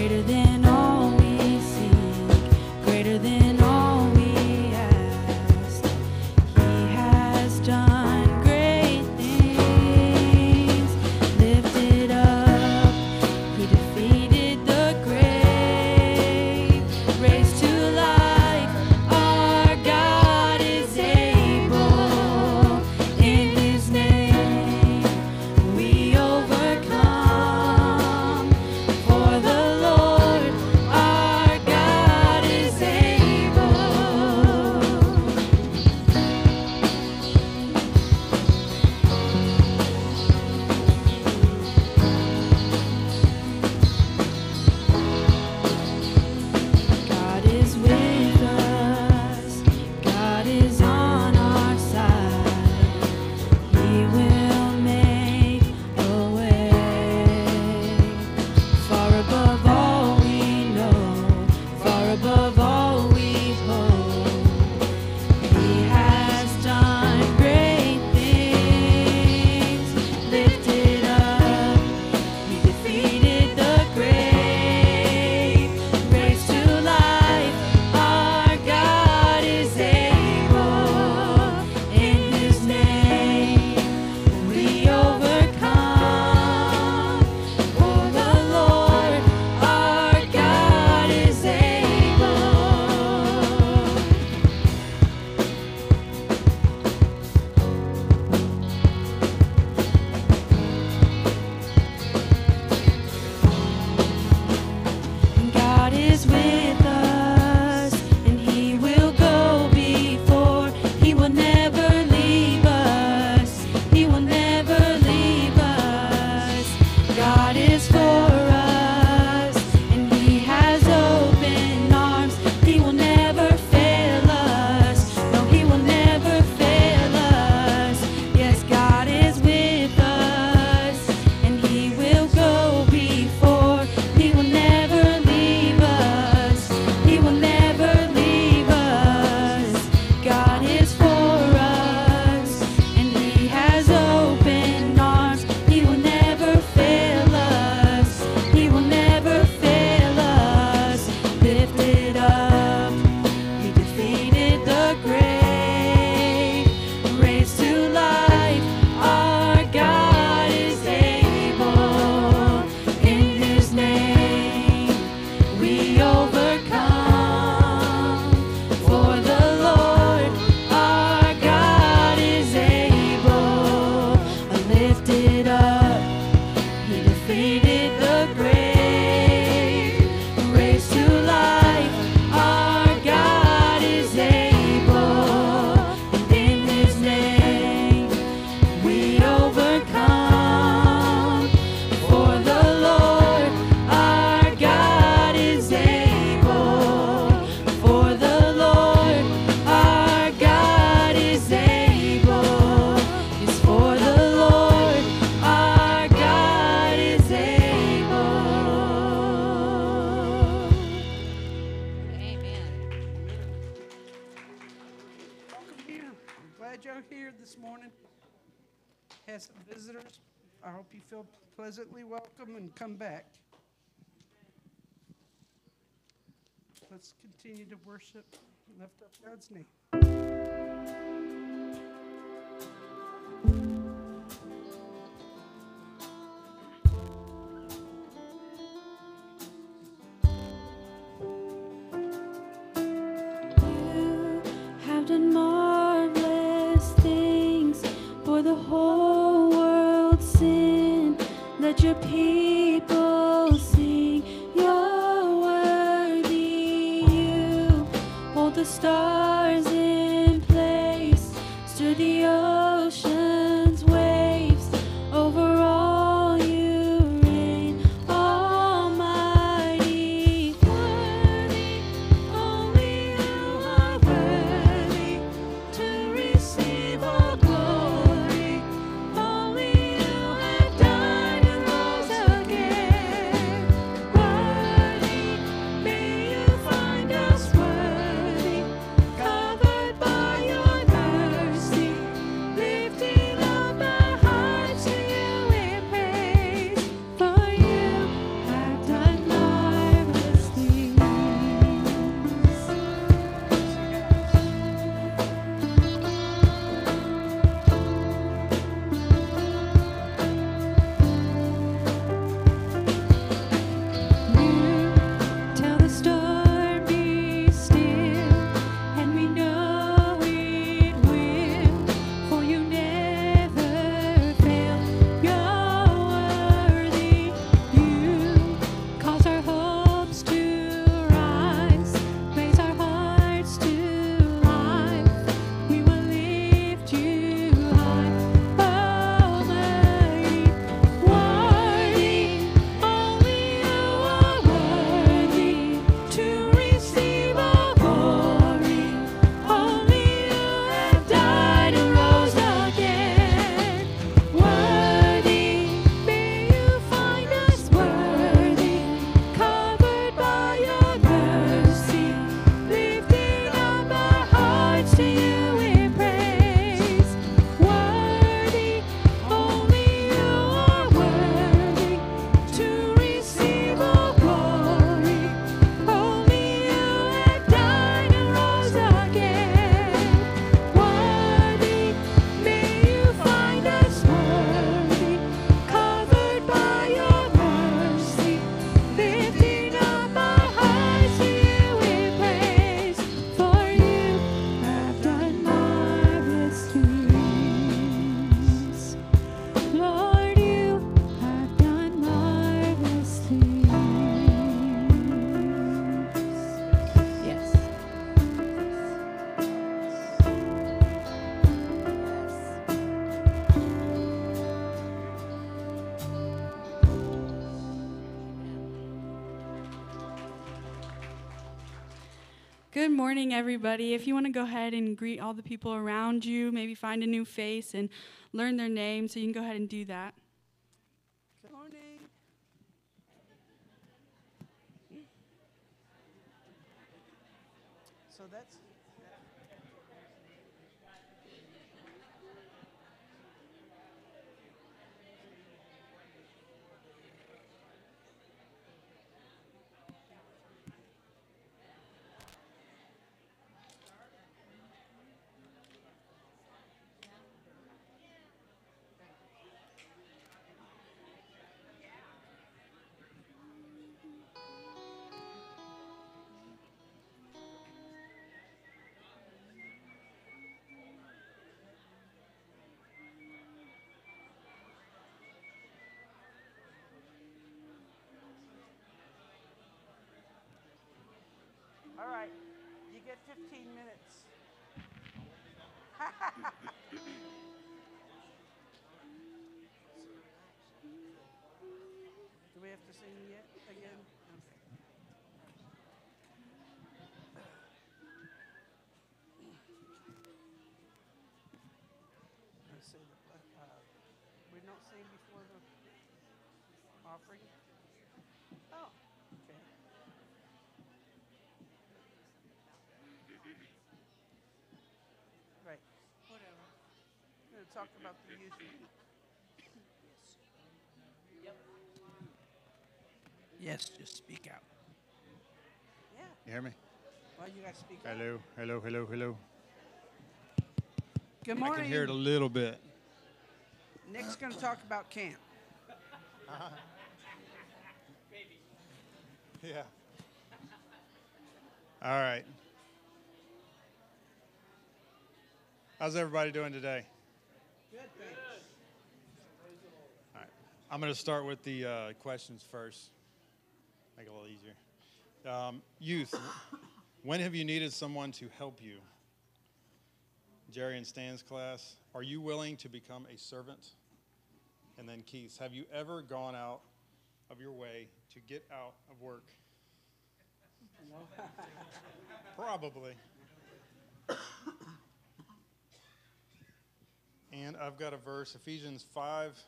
greater than continue to worship and lift up God's name. the whole world sin. Let your people. the stars Morning, everybody. If you want to go ahead and greet all the people around you, maybe find a new face and learn their name, so you can go ahead and do that. Get 15 minutes. Do we have to sing yet again? Okay. Uh, we don't sing before the offering? We're talk about the youth. Yes, just speak out. Yeah, You hear me? well, you gotta speak out. Hello, hello, hello, hello. Good morning. I can hear it a little bit. Nick's gonna talk about camp. Uh-huh. Yeah. All right. How's everybody doing today? Good, thanks. All right. I'm going to start with the uh, questions first. Make it a little easier. Um, youth, when have you needed someone to help you? Jerry and Stan's class, are you willing to become a servant? And then Keith, have you ever gone out of your way to get out of work? Probably. And I've got a verse, Ephesians 5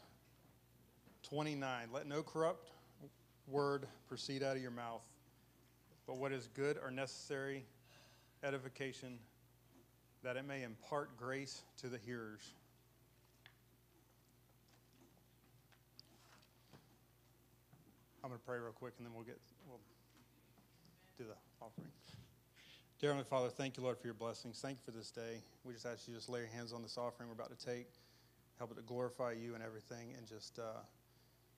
29. Let no corrupt word proceed out of your mouth, but what is good or necessary edification, that it may impart grace to the hearers. I'm going to pray real quick and then we'll get we'll do the offering. Dear Heavenly Father, thank you, Lord, for your blessings. Thank you for this day. We just ask you to just lay your hands on this offering we're about to take. Help it to glorify you and everything, and just uh,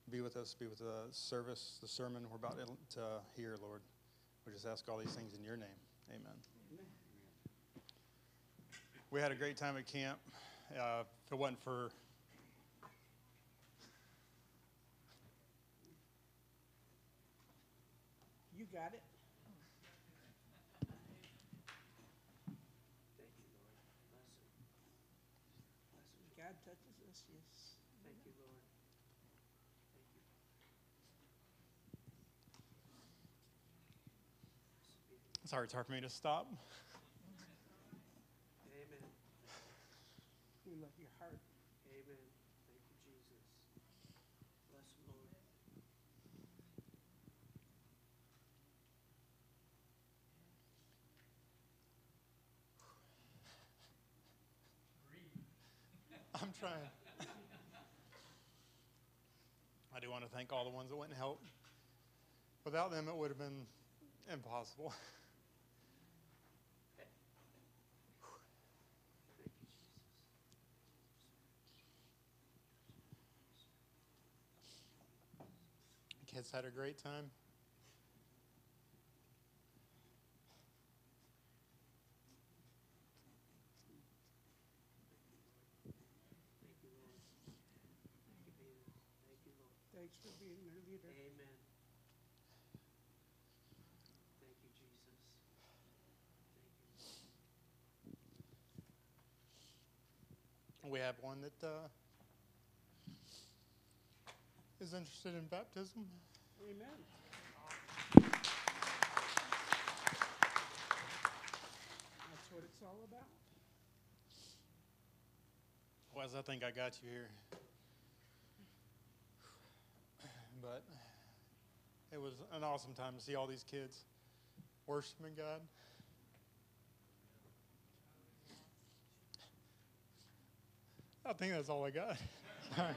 be with us, be with the service, the sermon we're about to hear, Lord. We just ask all these things in your name. Amen. We had a great time at camp. Uh, if it wasn't for You got it. God touches us, yes. Thank you, Lord. Sorry, it's hard for me to stop. Amen. We love your heart. Amen. Thank you, Jesus. Bless the Lord. I'm trying. I do want to thank all the ones that went and helped. Without them, it would have been impossible. Kids had a great time. we have one that uh, is interested in baptism. Amen. That's what it's all about. Wes, I think I got you here. But it was an awesome time to see all these kids worshiping God. I think that's all I got. Amen.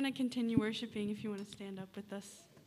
going to continue worshiping if you want to stand up with us.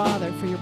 Father, for your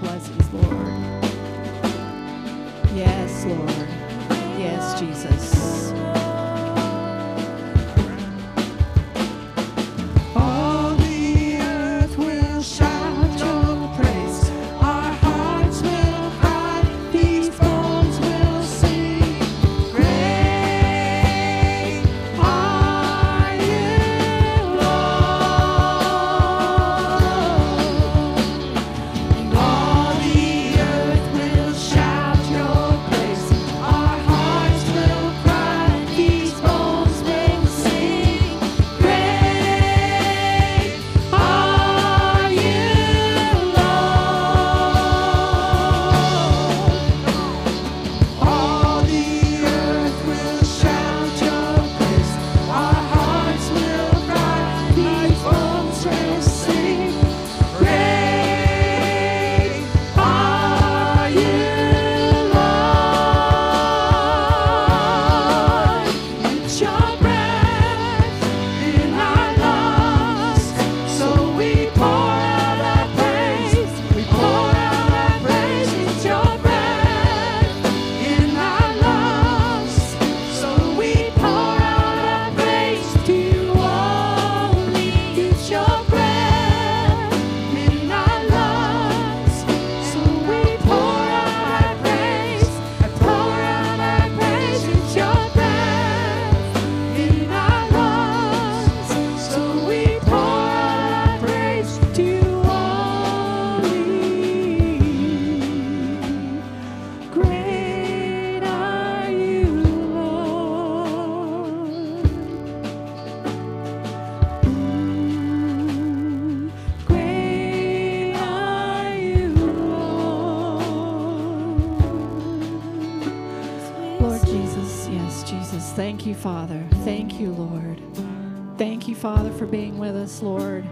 Father, for being with us, Lord.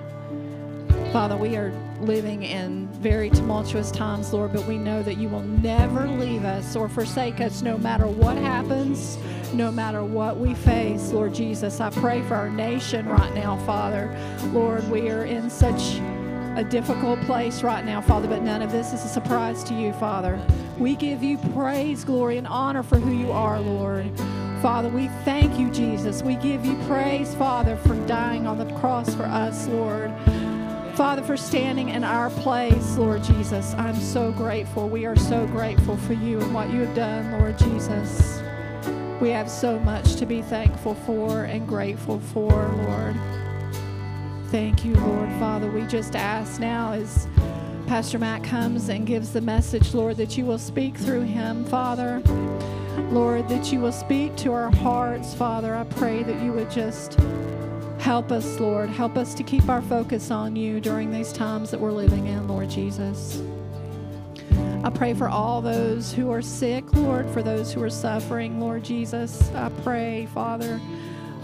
Father, we are living in very tumultuous times, Lord, but we know that you will never leave us or forsake us no matter what happens, no matter what we face, Lord Jesus. I pray for our nation right now, Father. Lord, we are in such a difficult place right now, Father, but none of this is a surprise to you, Father. We give you praise, glory, and honor for who you are, Lord. Father, we thank you, Jesus. We give you praise, Father, for dying on the cross for us, Lord. Father, for standing in our place, Lord Jesus. I'm so grateful. We are so grateful for you and what you have done, Lord Jesus. We have so much to be thankful for and grateful for, Lord. Thank you, Lord. Father, we just ask now as Pastor Matt comes and gives the message, Lord, that you will speak through him, Father. Lord, that you will speak to our hearts, Father. I pray that you would just help us, Lord. Help us to keep our focus on you during these times that we're living in, Lord Jesus. I pray for all those who are sick, Lord, for those who are suffering, Lord Jesus. I pray, Father,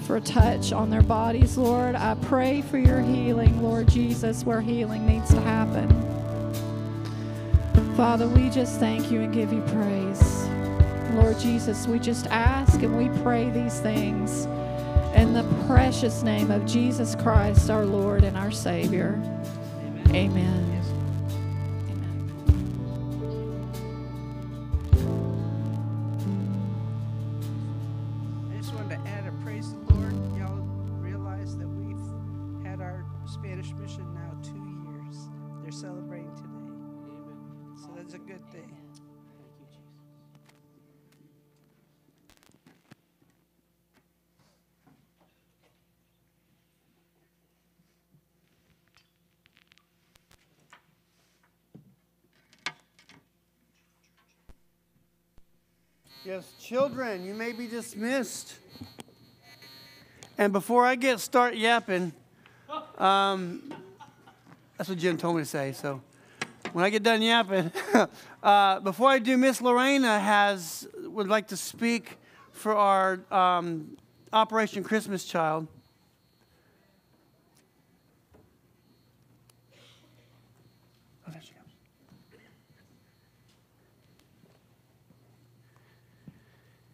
for a touch on their bodies, Lord. I pray for your healing, Lord Jesus, where healing needs to happen. Father, we just thank you and give you praise. Lord Jesus, we just ask and we pray these things in the precious name of Jesus Christ, our Lord and our Savior. Amen. Amen. Yes, children, you may be dismissed. And before I get start yapping, um, that's what Jim told me to say. So when I get done yapping, uh, before I do, Miss Lorena has would like to speak for our um, Operation Christmas Child. Oh, there she comes.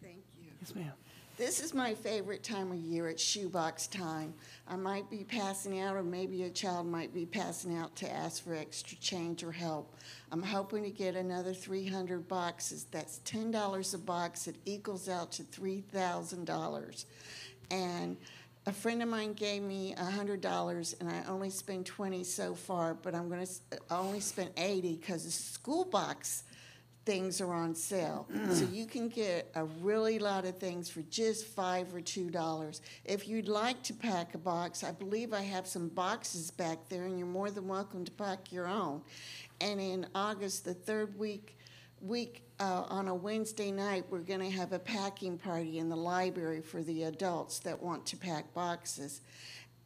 Thank you. Yes, ma'am. This is my favorite time of year. It's shoebox time. I might be passing out, or maybe a child might be passing out to ask for extra change or help. I'm hoping to get another 300 boxes. That's $10 a box. It equals out to $3,000. And a friend of mine gave me $100, and I only spent 20 so far, but I'm going to, only spent 80 because the school box things are on sale. so you can get a really lot of things for just five or two dollars. If you'd like to pack a box, I believe I have some boxes back there, and you're more than welcome to pack your own. And in August, the third week, week uh, on a Wednesday night, we're going to have a packing party in the library for the adults that want to pack boxes.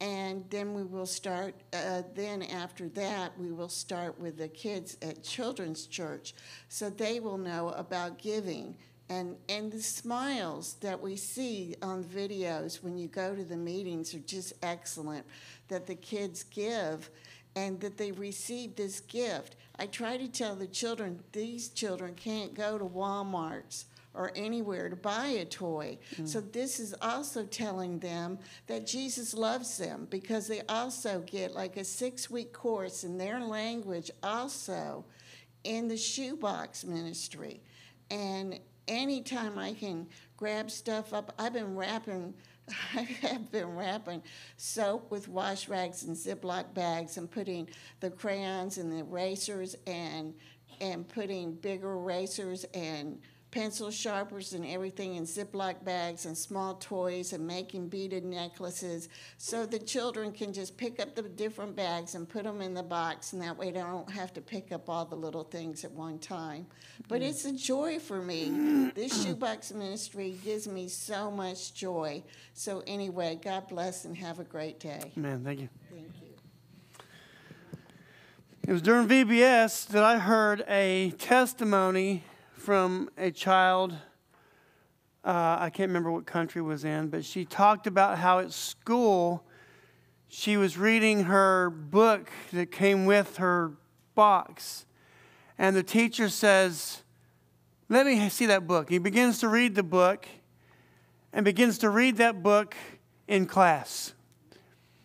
And then we will start, uh, then after that, we will start with the kids at Children's Church so they will know about giving. And, and the smiles that we see on videos when you go to the meetings are just excellent that the kids give and that they receive this gift. I try to tell the children these children can't go to Walmart's or anywhere to buy a toy. Mm. So this is also telling them that Jesus loves them because they also get like a six week course in their language also in the shoebox ministry. And anytime I can grab stuff up, I've been wrapping. I have been wrapping soap with wash rags and Ziploc bags and putting the crayons and the erasers and and putting bigger erasers and pencil sharpers and everything in Ziploc bags and small toys and making beaded necklaces so the children can just pick up the different bags and put them in the box and that way they don't have to pick up all the little things at one time. But it's a joy for me. This shoebox ministry gives me so much joy. So anyway, God bless and have a great day. Man, thank you. Thank you. It was during VBS that I heard a testimony from a child. Uh, I can't remember what country was in, but she talked about how at school she was reading her book that came with her box. And the teacher says, Let me see that book. He begins to read the book and begins to read that book in class.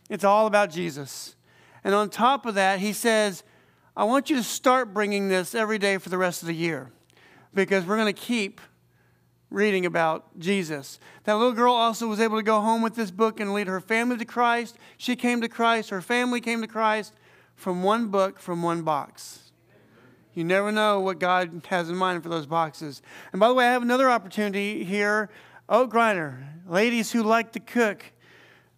It's all about Jesus. And on top of that, he says, I want you to start bringing this every day for the rest of the year because we're going to keep reading about Jesus. That little girl also was able to go home with this book and lead her family to Christ. She came to Christ, her family came to Christ from one book, from one box. You never know what God has in mind for those boxes. And by the way, I have another opportunity here. Oat grinder, ladies who like to cook,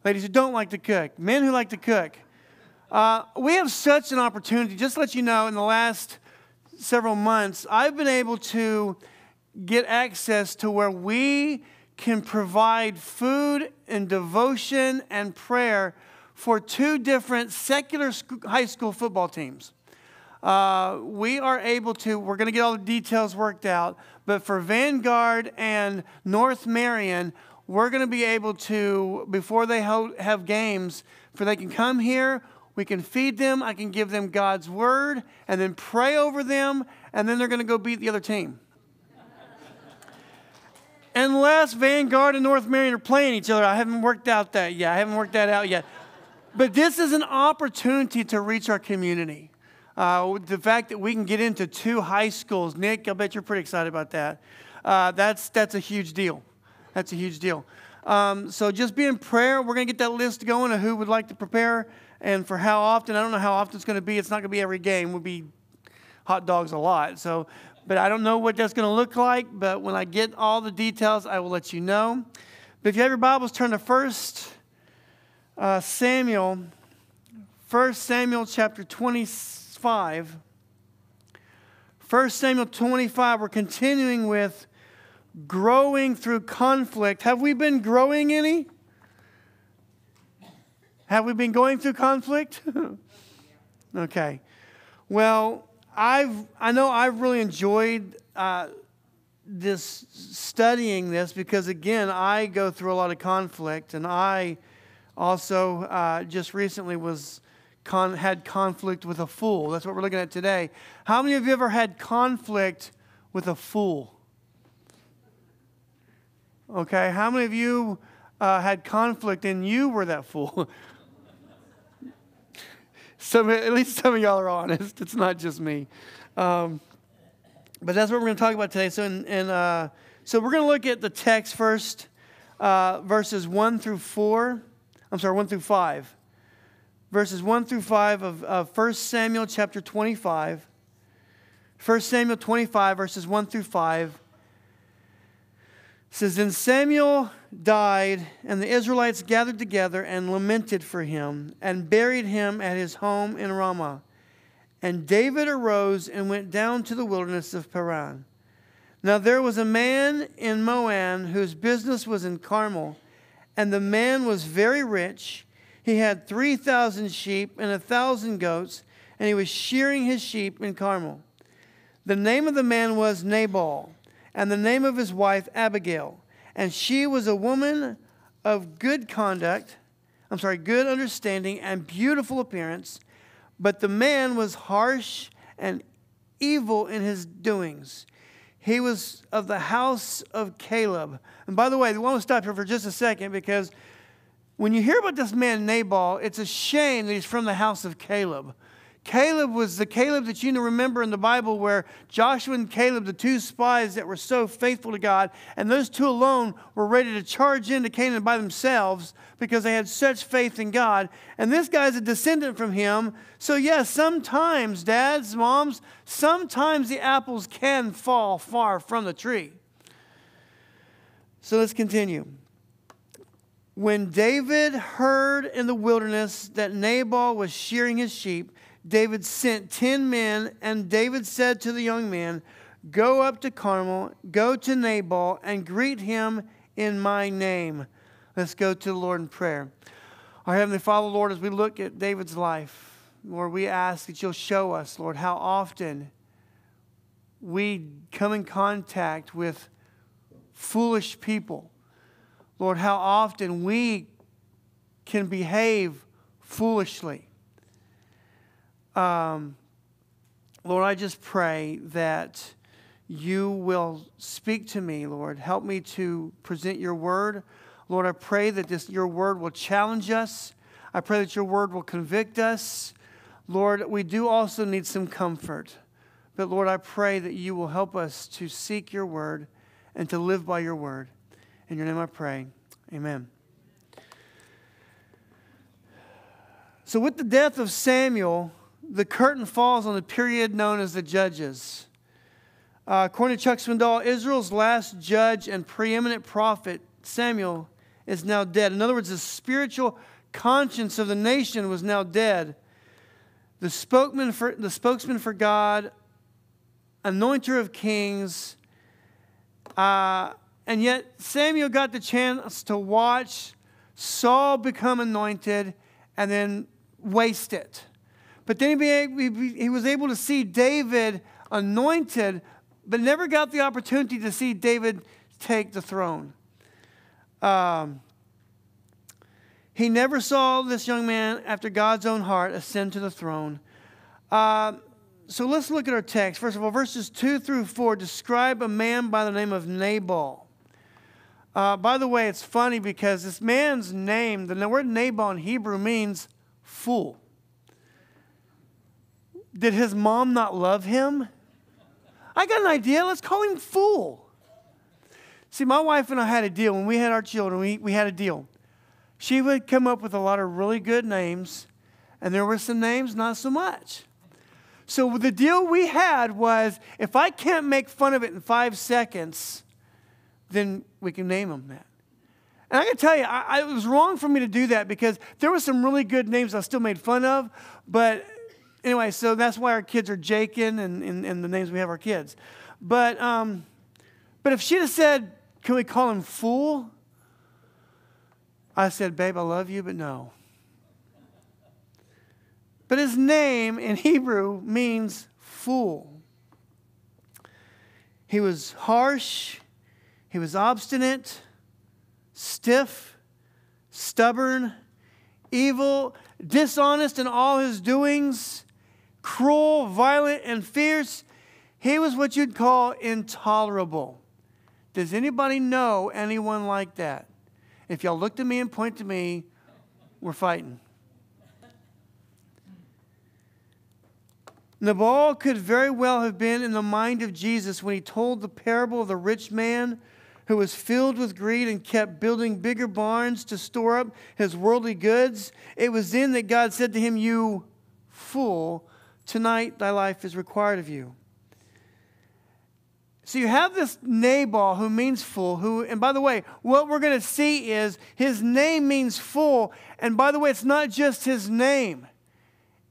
ladies who don't like to cook, men who like to cook. Uh, we have such an opportunity. Just to let you know, in the last several months, I've been able to get access to where we can provide food and devotion and prayer for two different secular high school football teams. Uh, we are able to, we're going to get all the details worked out, but for Vanguard and North Marion, we're going to be able to, before they ho- have games, for they can come here, we can feed them, I can give them God's word, and then pray over them, and then they're going to go beat the other team. Unless Vanguard and North Marion are playing each other, I haven't worked out that yet. I haven't worked that out yet. But this is an opportunity to reach our community. Uh, the fact that we can get into two high schools, Nick, I bet you're pretty excited about that. Uh, that's, that's a huge deal. That's a huge deal. Um, so just be in prayer. We're going to get that list going of who would like to prepare and for how often. I don't know how often it's going to be. It's not going to be every game. We'll be hot dogs a lot. So, but I don't know what that's going to look like. But when I get all the details, I will let you know. But if you have your Bibles, turn to First uh, Samuel, First Samuel chapter 25. 1 Samuel 25, we're continuing with growing through conflict. Have we been growing any? Have we been going through conflict? okay. Well, I've I know I've really enjoyed uh, this studying this because again I go through a lot of conflict, and I also uh, just recently was con- had conflict with a fool. That's what we're looking at today. How many of you ever had conflict with a fool? Okay, how many of you uh, had conflict and you were that fool? some, at least some of y'all are honest. It's not just me. Um, but that's what we're going to talk about today. So, in, in, uh, so we're going to look at the text first, uh, verses 1 through 4. I'm sorry, 1 through 5. Verses 1 through 5 of, of 1 Samuel chapter 25. 1 Samuel 25, verses 1 through 5 says, Then Samuel died, and the Israelites gathered together and lamented for him, and buried him at his home in Ramah. And David arose and went down to the wilderness of Paran. Now there was a man in Maon whose business was in Carmel, and the man was very rich. He had 3,000 sheep and a 1,000 goats, and he was shearing his sheep in Carmel. The name of the man was Nabal and the name of his wife Abigail. And she was a woman of good conduct, I'm sorry, good understanding and beautiful appearance, but the man was harsh and evil in his doings. He was of the house of Caleb. And by the way, I want to stop here for just a second because when you hear about this man Nabal, it's a shame that he's from the house of Caleb. Caleb was the Caleb that you remember in the Bible where Joshua and Caleb, the two spies that were so faithful to God, and those two alone were ready to charge into Canaan by themselves because they had such faith in God. And this guy's a descendant from him. So, yes, sometimes, dads, moms, sometimes the apples can fall far from the tree. So let's continue. When David heard in the wilderness that Nabal was shearing his sheep, David sent 10 men, and David said to the young man, Go up to Carmel, go to Nabal, and greet him in my name. Let's go to the Lord in prayer. Our Heavenly Father, Lord, as we look at David's life, Lord, we ask that you'll show us, Lord, how often we come in contact with foolish people. Lord, how often we can behave foolishly. Um, Lord, I just pray that you will speak to me, Lord. Help me to present your word. Lord, I pray that this, your word will challenge us. I pray that your word will convict us. Lord, we do also need some comfort. But Lord, I pray that you will help us to seek your word and to live by your word. In your name I pray. Amen. So, with the death of Samuel, the curtain falls on the period known as the Judges. Uh, according to Chuck Swindoll, Israel's last judge and preeminent prophet, Samuel, is now dead. In other words, the spiritual conscience of the nation was now dead. The spokesman for, the spokesman for God, anointer of kings, uh, and yet Samuel got the chance to watch Saul become anointed and then waste it. But then he, was able to see David anointed, but never got the opportunity to see David take the throne. Um, he never saw this young man after God's own heart ascend to the throne. Uh, so let's look at our text. First of all, verses 2 through 4 describe a man by the name of Nabal. Uh, by the way, it's funny because this man's name, the word Nabal in Hebrew means fool. Did his mom not love him? I got an idea. Let's call him Fool. See, my wife and I had a deal. When we had our children, we, we had a deal. She would come up with a lot of really good names, and there were some names not so much. So the deal we had was if I can't make fun of it in five seconds, then we can name them that. And I can tell you, I, I, it was wrong for me to do that because there were some really good names I still made fun of, but anyway, so that's why our kids are Jakin and, and, and the names we have our kids. But, um, but if she'd have said, can we call him Fool? I said, babe, I love you, but no. But his name in Hebrew means fool. He was harsh, he was obstinate, stiff, stubborn, evil, dishonest in all his doings cruel, violent, and fierce. He was what you'd call intolerable. Does anybody know anyone like that? If y'all look to me and point to me, we're fighting. Nabal could very well have been in the mind of Jesus when he told the parable of the rich man who was filled with greed and kept building bigger barns to store up his worldly goods. It was then that God said to him, You fool, tonight thy life is required of you. So you have this Nabal who means fool, who, and by the way, what we're going to see is his name means fool. And by the way, it's not just his name,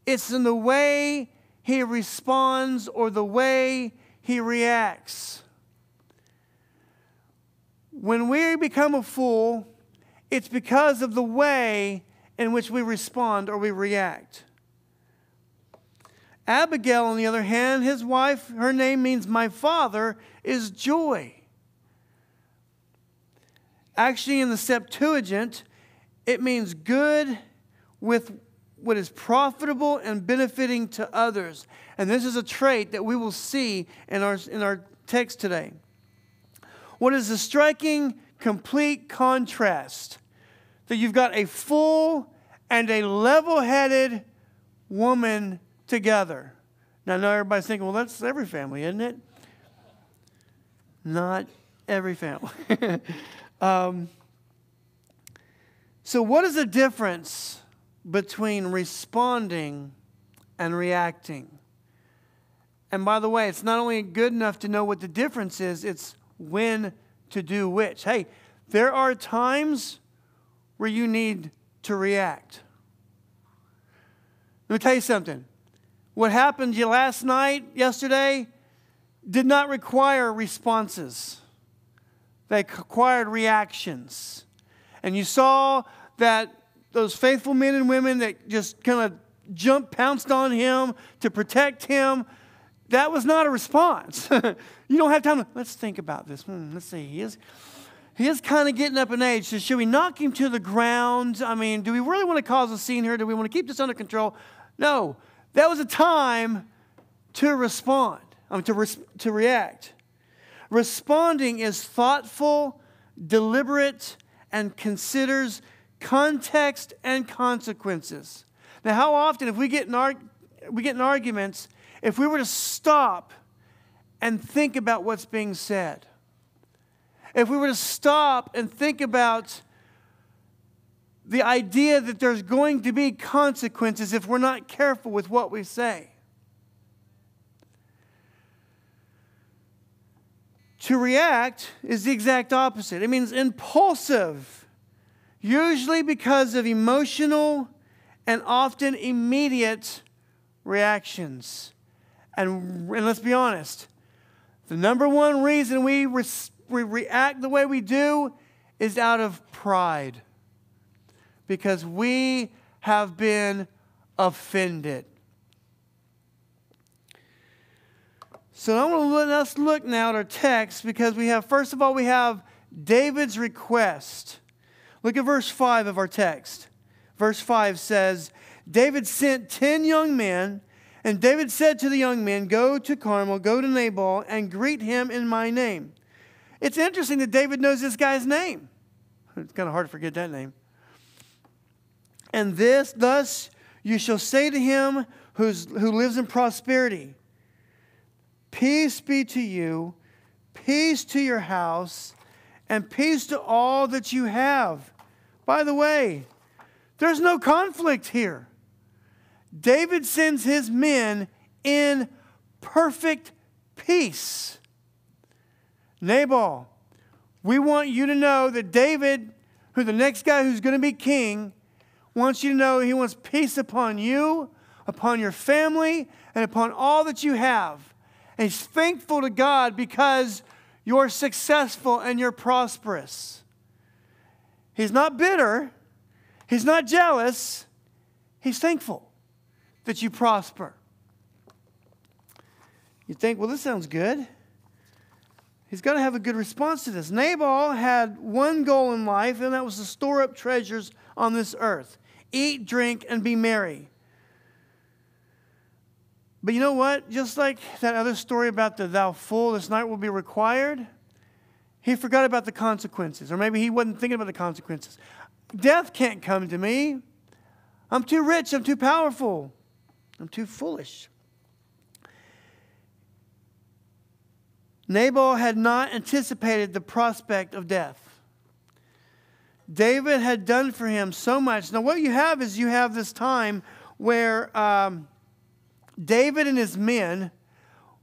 it's in the way he responds or the way he reacts. When we become a fool, it's because of the way in which we respond or we react. Abigail, on the other hand, his wife, her name means my father is joy. Actually, in the Septuagint, it means good with what is profitable and benefiting to others. And this is a trait that we will see in our, in our text today. What is a striking, complete contrast that you've got a full and a level headed woman together. Now, I everybody's thinking, well, that's every family, isn't it? Not every family. um, so, what is the difference between responding and reacting? And by the way, it's not only good enough to know what the difference is, it's when to do which. Hey, there are times where you need to react. Let me tell you something. What happened you last night, yesterday, did not require responses, they required reactions. And you saw that those faithful men and women that just kind of jumped, pounced on him to protect him, that was not a response. you don't have time to, let's think about this. Hmm, let's see. He is, he is kind of getting up in age. So, should we knock him to the ground? I mean, do we really want to cause a scene here? Do we want to keep this under control? No. That was a time to respond, mean, to, res- to react. Responding is thoughtful, deliberate, and considers context and consequences. Now, how often, if we get in, arg- we get in arguments, if we were to stop and think about what's being said, if we were to stop and think about the idea that there's going to be consequences if we're not careful with what we say. To react is the exact opposite. It means impulsive, usually because of emotional and often immediate reactions. And, and let's be honest, the number one reason we, re- we react the way we do is out of pride because we have been offended. So I want to let us look now at our text because we have, first of all, we have David's request. Look at verse 5 of our text. Verse 5 says, David sent 10 young men, and David said to the young men, Go to Carmel, go to Nabal, and greet him in my name. It's interesting that David knows this guy's name. It's kind of hard to forget that name. And this, thus, you shall say to him who's, who lives in prosperity, Peace be to you, peace to your house, and peace to all that you have. By the way, there's no conflict here. David sends his men in perfect peace. Nabal, we want you to know that David, who the next guy who's going to be king, wants you to know He wants peace upon you, upon your family, and upon all that you have. And He's thankful to God because you're successful and you're prosperous. He's not bitter, He's not jealous, He's thankful that you prosper. You think, well, this sounds good. He's got to have a good response to this. Nabal had one goal in life, and that was to store up treasures on this earth eat, drink, and be merry. But you know what? Just like that other story about the thou fool, this night will be required. he forgot about the consequences, or maybe he wasn't thinking about the consequences. Death can't come to me. I'm too rich, I'm too powerful, I'm too foolish. Nabal had not anticipated the prospect of death. David had done for him so much. Now, what you have is you have this time where um, David and his men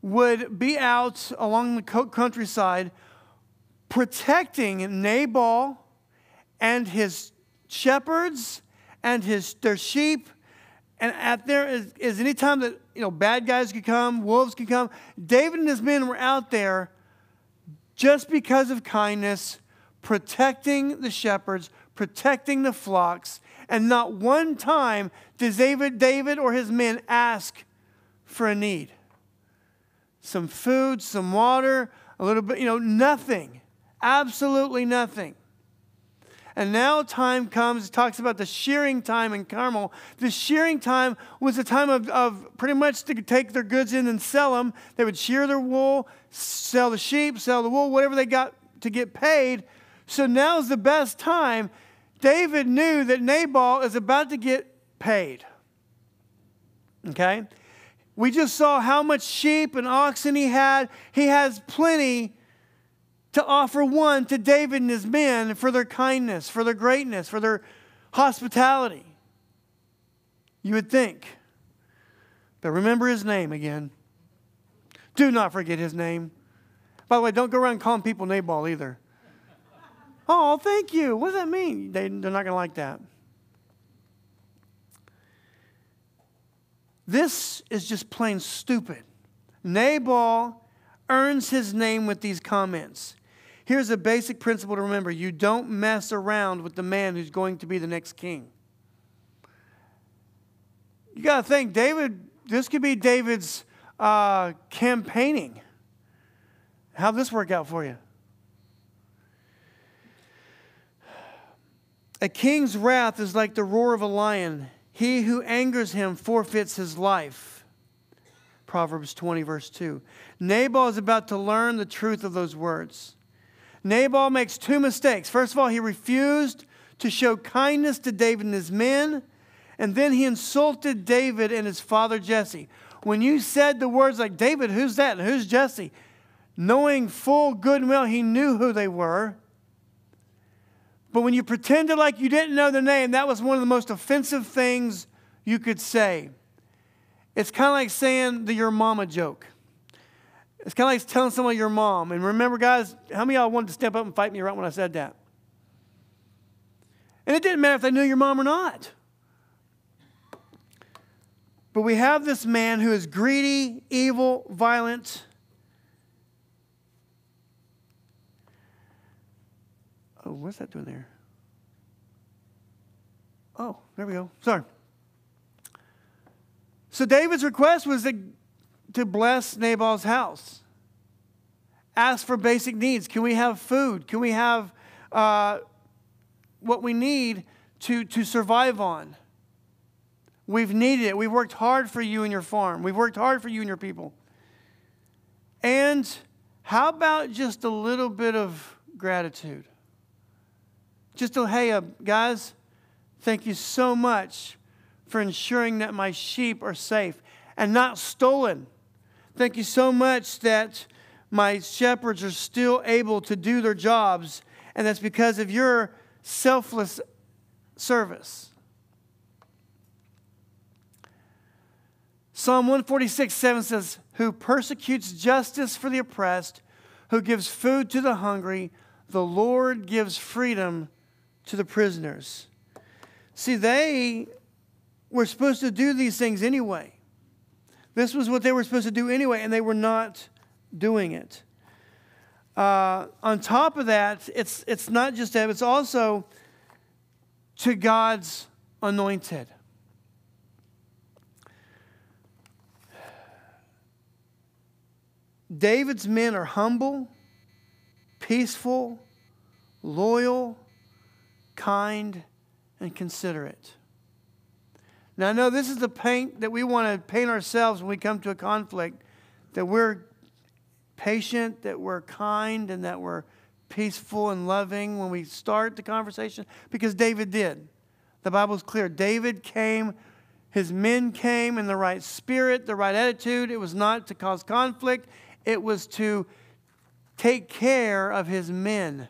would be out along the countryside protecting Nabal and his shepherds and his their sheep. And at there is, is any time that you know bad guys could come, wolves could come. David and his men were out there just because of kindness, protecting the shepherds, protecting the flocks, and not one time does David, David or his men ask for a need. Some food, some water, a little bit, you know, nothing. Absolutely nothing. And now time comes, it talks about the shearing time in Carmel. The shearing time was a time of, of pretty much to take their goods in and sell them. They would shear their wool, sell the sheep, sell the wool, whatever they got to get paid. So now's the best time. David knew that Nabal is about to get paid. Okay? We just saw how much sheep and oxen he had. He has plenty to offer one to David and his men for their kindness, for their greatness, for their hospitality. You would think. But remember his name again. Do not forget his name. By the way, don't go around calling people Nabal either. Oh, thank you. What does that mean? They, they're not going to like that. This is just plain stupid. Nabal earns his name with these comments. Here's a basic principle to remember you don't mess around with the man who's going to be the next king. You got to think, David, this could be David's uh, campaigning. How'd this work out for you? A king's wrath is like the roar of a lion. He who angers him forfeits his life. Proverbs 20, verse 2. Nabal is about to learn the truth of those words. Nabal makes two mistakes. First of all, he refused to show kindness to David and his men, and then he insulted David and his father Jesse. When you said the words like, David, who's that? And who's Jesse? Knowing full good and well he knew who they were. But when you pretended like you didn't know the name, that was one of the most offensive things you could say. It's kind of like saying the your mama joke. It's kind of like telling someone your mom. And remember, guys, how many of y'all wanted to step up and fight me right when I said that? And it didn't matter if they knew your mom or not. But we have this man who is greedy, evil, violent. Oh, what's that doing there? Oh, there we go. Sorry. So David's request was to, to bless Nabal's house. Ask for basic needs. Can we have food? Can we have uh, what we need to, to survive on? We've needed it. We've worked hard for you and your farm. We've worked hard for you and your people. And how about just a little bit of gratitude? Just a hey, uh, guys, thank you so much for ensuring that my sheep are safe and not stolen. Thank you so much that my shepherds are still able to do their jobs, and that's because of your selfless service. Psalm 146 7 says, Who persecutes justice for the oppressed, who gives food to the hungry, the Lord gives freedom to the prisoners. See, they were supposed to do these things anyway. This was what they were supposed to do anyway, and they were not doing it. Uh, on top of that, it's, it's not just that, it's also to God's anointed. David's men are humble, peaceful, loyal, kind, and considerate. Now, I know this is the paint that we want to paint ourselves when we come to a conflict that we're patient, that we're kind, and that we're peaceful and loving when we start the conversation? Because David did. The Bible is clear. David came, his men came in the right spirit, the right attitude. It was not to cause conflict, it was to take care of his men.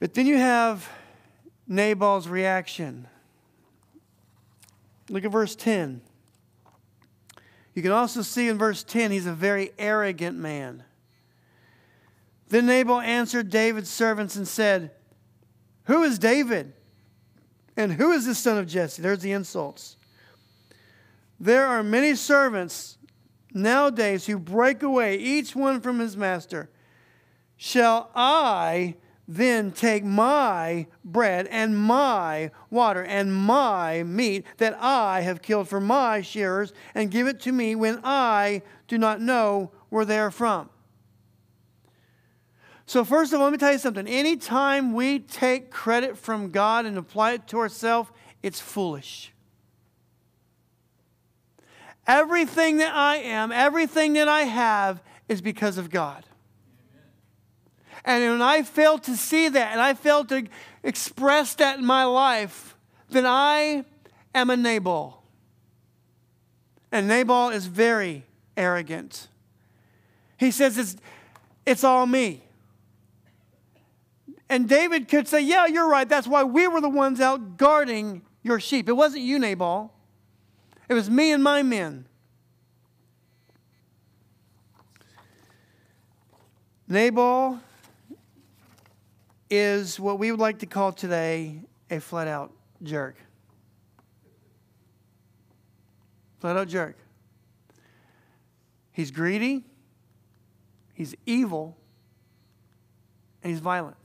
But then you have Nabal's reaction. Look at verse 10. You can also see in verse 10, he's a very arrogant man. Then Nabal answered David's servants and said, Who is David? And who is the son of Jesse? There's the insults. There are many servants nowadays who break away, each one from his master. Shall I then take my bread and my water and my meat that I have killed for my shearers and give it to me when I do not know where they are from. So, first of all, let me tell you something. Anytime we take credit from God and apply it to ourselves, it's foolish. Everything that I am, everything that I have is because of God. And when I fail to see that and I fail to express that in my life, then I am a Nabal. And Nabal is very arrogant. He says, It's, it's all me. And David could say, Yeah, you're right. That's why we were the ones out guarding your sheep. It wasn't you, Nabal, it was me and my men. Nabal is what we would like to call today a flat out jerk. Flat out jerk. He's greedy, he's evil, and he's violent.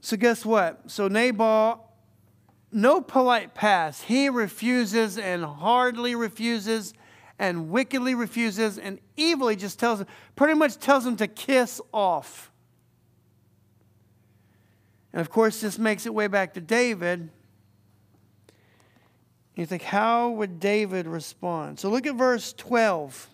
So, guess what? So, Nabal, no polite pass. He refuses and hardly refuses and wickedly refuses and evilly just tells him, pretty much tells him to kiss off. And of course, this makes it way back to David. You think, how would David respond? So look at verse 12.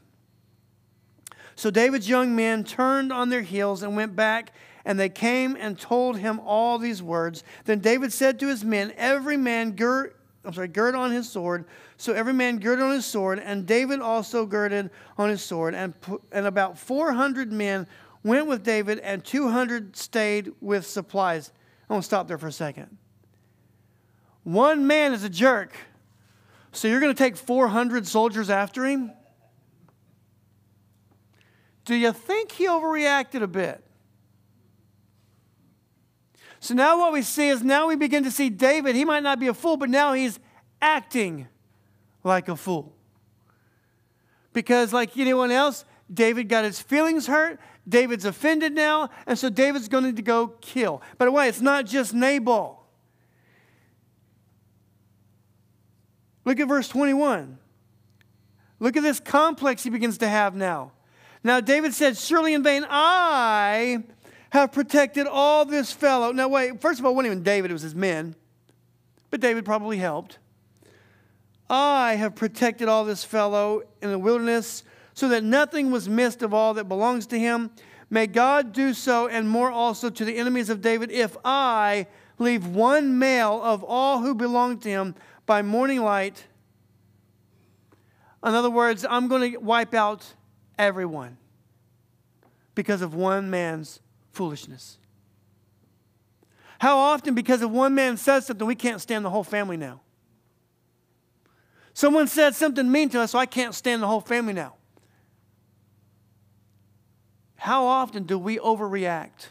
So David's young men turned on their heels and went back, and they came and told him all these words. Then David said to his men, Every man gird, I'm sorry, gird on his sword. So every man girded on his sword, and David also girded on his sword. And, and about 400 men went with David, and 200 stayed with supplies. I'm going to stop there for a second. One man is a jerk. So you're going to take 400 soldiers after him? Do you think he overreacted a bit? So now what we see is now we begin to see David. He might not be a fool, but now he's acting like a fool. Because, like anyone else, David got his feelings hurt. David's offended now, and so David's going to go kill. By the way, it's not just Nabal. Look at verse 21. Look at this complex he begins to have now. Now, David said, Surely in vain I have protected all this fellow. Now, wait, first of all, it wasn't even David, it was his men. But David probably helped. I have protected all this fellow in the wilderness so that nothing was missed of all that belongs to him. May God do so and more also to the enemies of David if I leave one male of all who belong to him by morning light. In other words, I'm going to wipe out everyone because of one man's foolishness. How often, because of one man says something, we can't stand the whole family now? Someone said something mean to us, so I can't stand the whole family now. How often do we overreact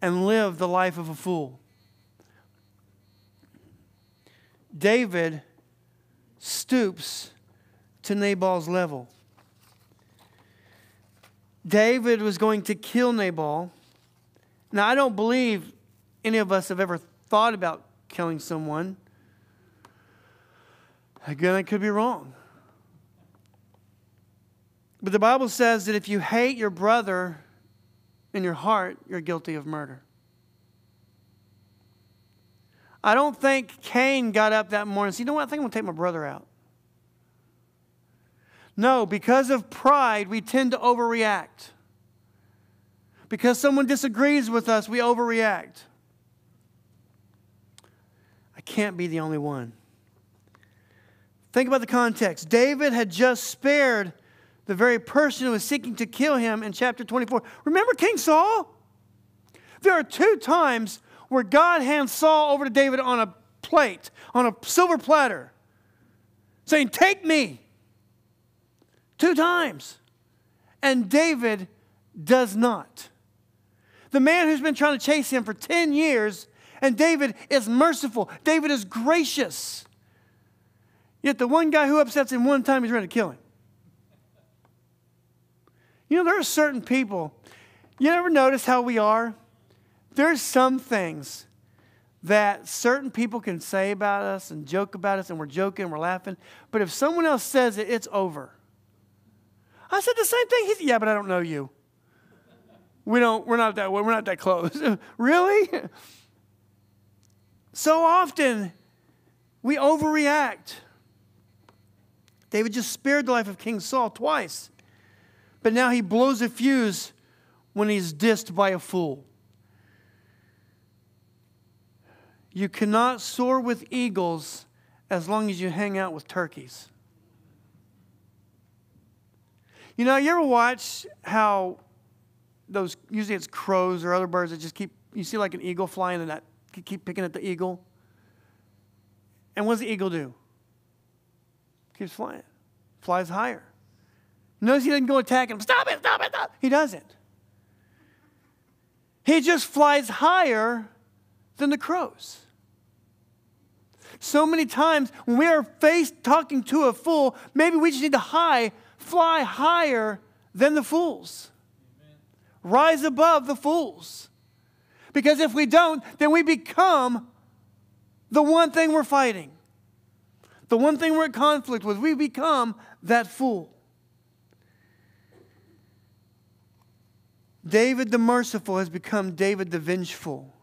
and live the life of a fool? David stoops to Nabal's level. David was going to kill Nabal. Now, I don't believe any of us have ever thought about killing someone. Again, I could be wrong. But the Bible says that if you hate your brother in your heart, you're guilty of murder. I don't think Cain got up that morning and said, you know what, I think I'm going to take my brother out. No, because of pride, we tend to overreact. Because someone disagrees with us, we overreact. I can't be the only one. Think about the context. David had just spared the very person who was seeking to kill him in chapter 24. Remember King Saul? There are two times where God hands Saul over to David on a plate, on a silver platter, saying, Take me. Two times. And David does not. The man who's been trying to chase him for 10 years, and David is merciful, David is gracious. Yet the one guy who upsets him one time, he's ready to kill him. You know, there are certain people, you ever notice how we are? There's some things that certain people can say about us and joke about us, and we're joking, we're laughing, but if someone else says it, it's over. I said the same thing. He said, Yeah, but I don't know you. We don't, we're not that we're not that close. really? So often we overreact. David just spared the life of King Saul twice. But now he blows a fuse when he's dissed by a fool. You cannot soar with eagles as long as you hang out with turkeys. You know, you ever watch how those, usually it's crows or other birds that just keep, you see like an eagle flying and that keep picking at the eagle? And what does the eagle do? Keeps flying, flies higher. Notice he doesn't go attack him. Stop it, stop it, stop. He doesn't. He just flies higher than the crows. So many times when we are faced talking to a fool, maybe we just need to high fly higher than the fools. Rise above the fools. Because if we don't, then we become the one thing we're fighting, the one thing we're in conflict with. We become that fool. David the merciful has become David the vengeful.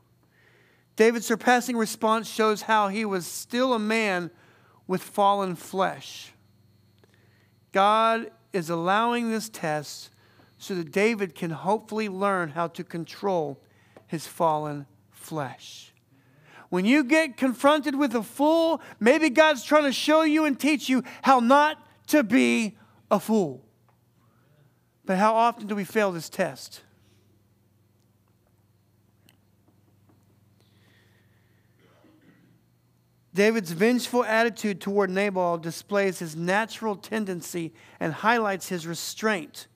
David's surpassing response shows how he was still a man with fallen flesh. God is allowing this test so that David can hopefully learn how to control his fallen flesh. When you get confronted with a fool, maybe God's trying to show you and teach you how not to be a fool. But how often do we fail this test? David's vengeful attitude toward Nabal displays his natural tendency and highlights his restraint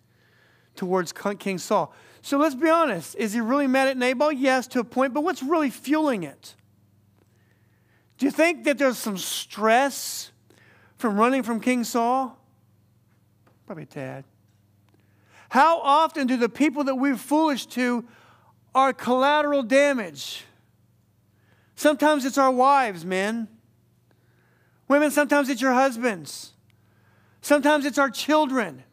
towards King Saul. So let's be honest. Is he really mad at Nabal? Yes, to a point, but what's really fueling it? Do you think that there's some stress from running from King Saul? Probably a tad. How often do the people that we're foolish to are collateral damage? Sometimes it's our wives, men. Women, sometimes it's your husbands. Sometimes it's our children.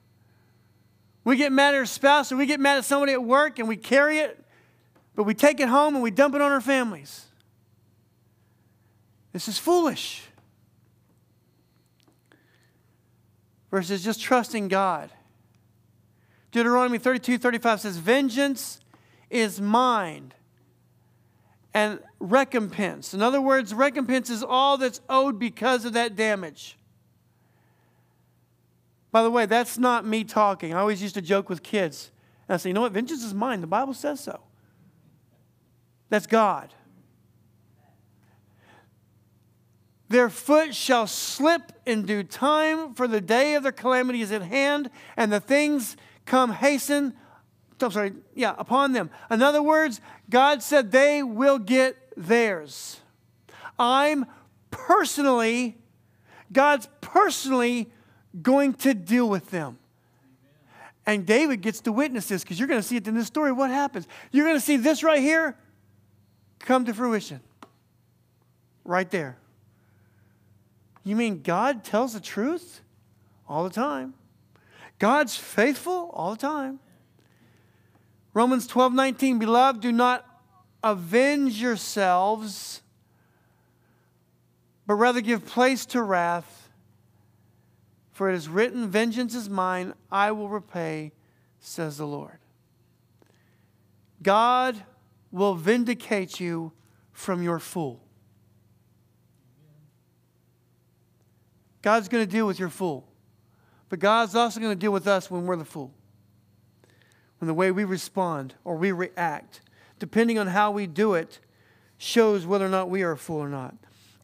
We get mad at our spouse or we get mad at somebody at work and we carry it, but we take it home and we dump it on our families. This is foolish. Versus just trusting God. Deuteronomy 32 35 says, Vengeance is mine and recompense. In other words, recompense is all that's owed because of that damage. By the way, that's not me talking. I always used to joke with kids. And I say, you know what? Vengeance is mine. The Bible says so. That's God. Their foot shall slip in due time, for the day of their calamity is at hand, and the things come hasten I'm sorry, yeah, upon them. In other words, God said they will get theirs. I'm personally, God's personally going to deal with them. And David gets to witness this because you're going to see it in this story. What happens? You're going to see this right here come to fruition. Right there. You mean God tells the truth all the time? God's faithful all the time. Romans 12 19, beloved, do not avenge yourselves, but rather give place to wrath. For it is written, Vengeance is mine, I will repay, says the Lord. God will vindicate you from your fool. God's going to deal with your fool. But God's also going to deal with us when we're the fool. When the way we respond or we react, depending on how we do it, shows whether or not we are a fool or not.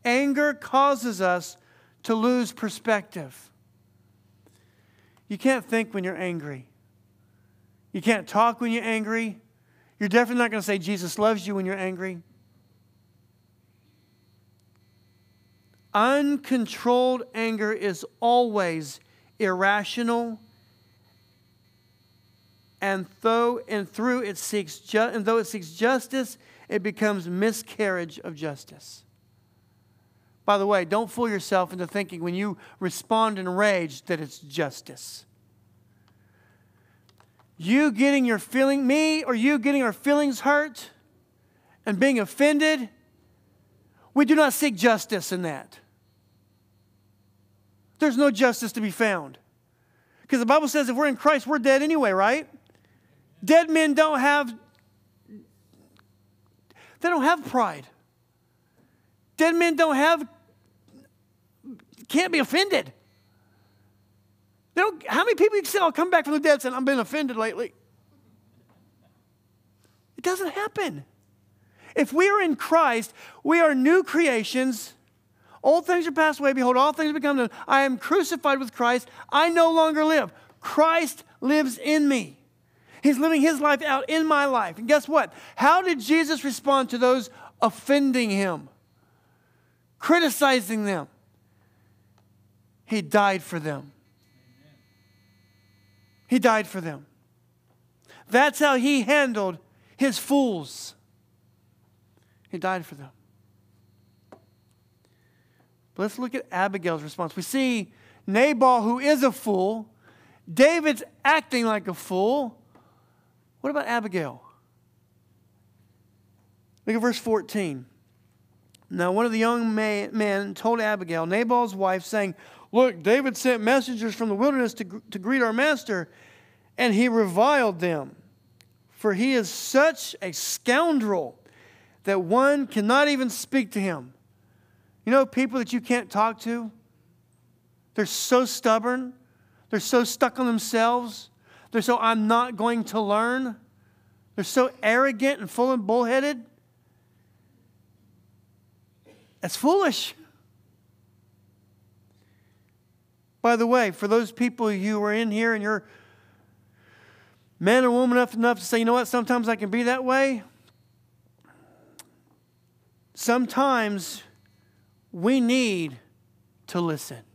Anger causes us to lose perspective. You can't think when you're angry. You can't talk when you're angry. You're definitely not going to say Jesus loves you when you're angry. Uncontrolled anger is always irrational, and though and through it seeks ju- and though it seeks justice, it becomes miscarriage of justice. By the way, don't fool yourself into thinking when you respond in rage that it's justice. You getting your feeling, me or you getting our feelings hurt and being offended, we do not seek justice in that. There's no justice to be found. Because the Bible says if we're in Christ, we're dead anyway, right? Dead men don't have they don't have pride. Dead men don't have can't be offended. They don't, how many people you say, I'll come back from the dead saying, I've been offended lately? It doesn't happen. If we are in Christ, we are new creations. Old things are passed away. Behold, all things become new. I am crucified with Christ. I no longer live. Christ lives in me. He's living his life out in my life. And guess what? How did Jesus respond to those offending him, criticizing them? He died for them. He died for them. That's how he handled his fools. He died for them. But let's look at Abigail's response. We see Nabal, who is a fool, David's acting like a fool. What about Abigail? Look at verse 14. Now, one of the young men told Abigail, Nabal's wife, saying, Look, David sent messengers from the wilderness to, to greet our master, and he reviled them. For he is such a scoundrel that one cannot even speak to him. You know, people that you can't talk to, they're so stubborn, they're so stuck on themselves, they're so, I'm not going to learn. They're so arrogant and full and bullheaded. That's foolish. By the way, for those people you are in here and you're man or woman enough, enough to say, you know what, sometimes I can be that way. Sometimes we need to listen.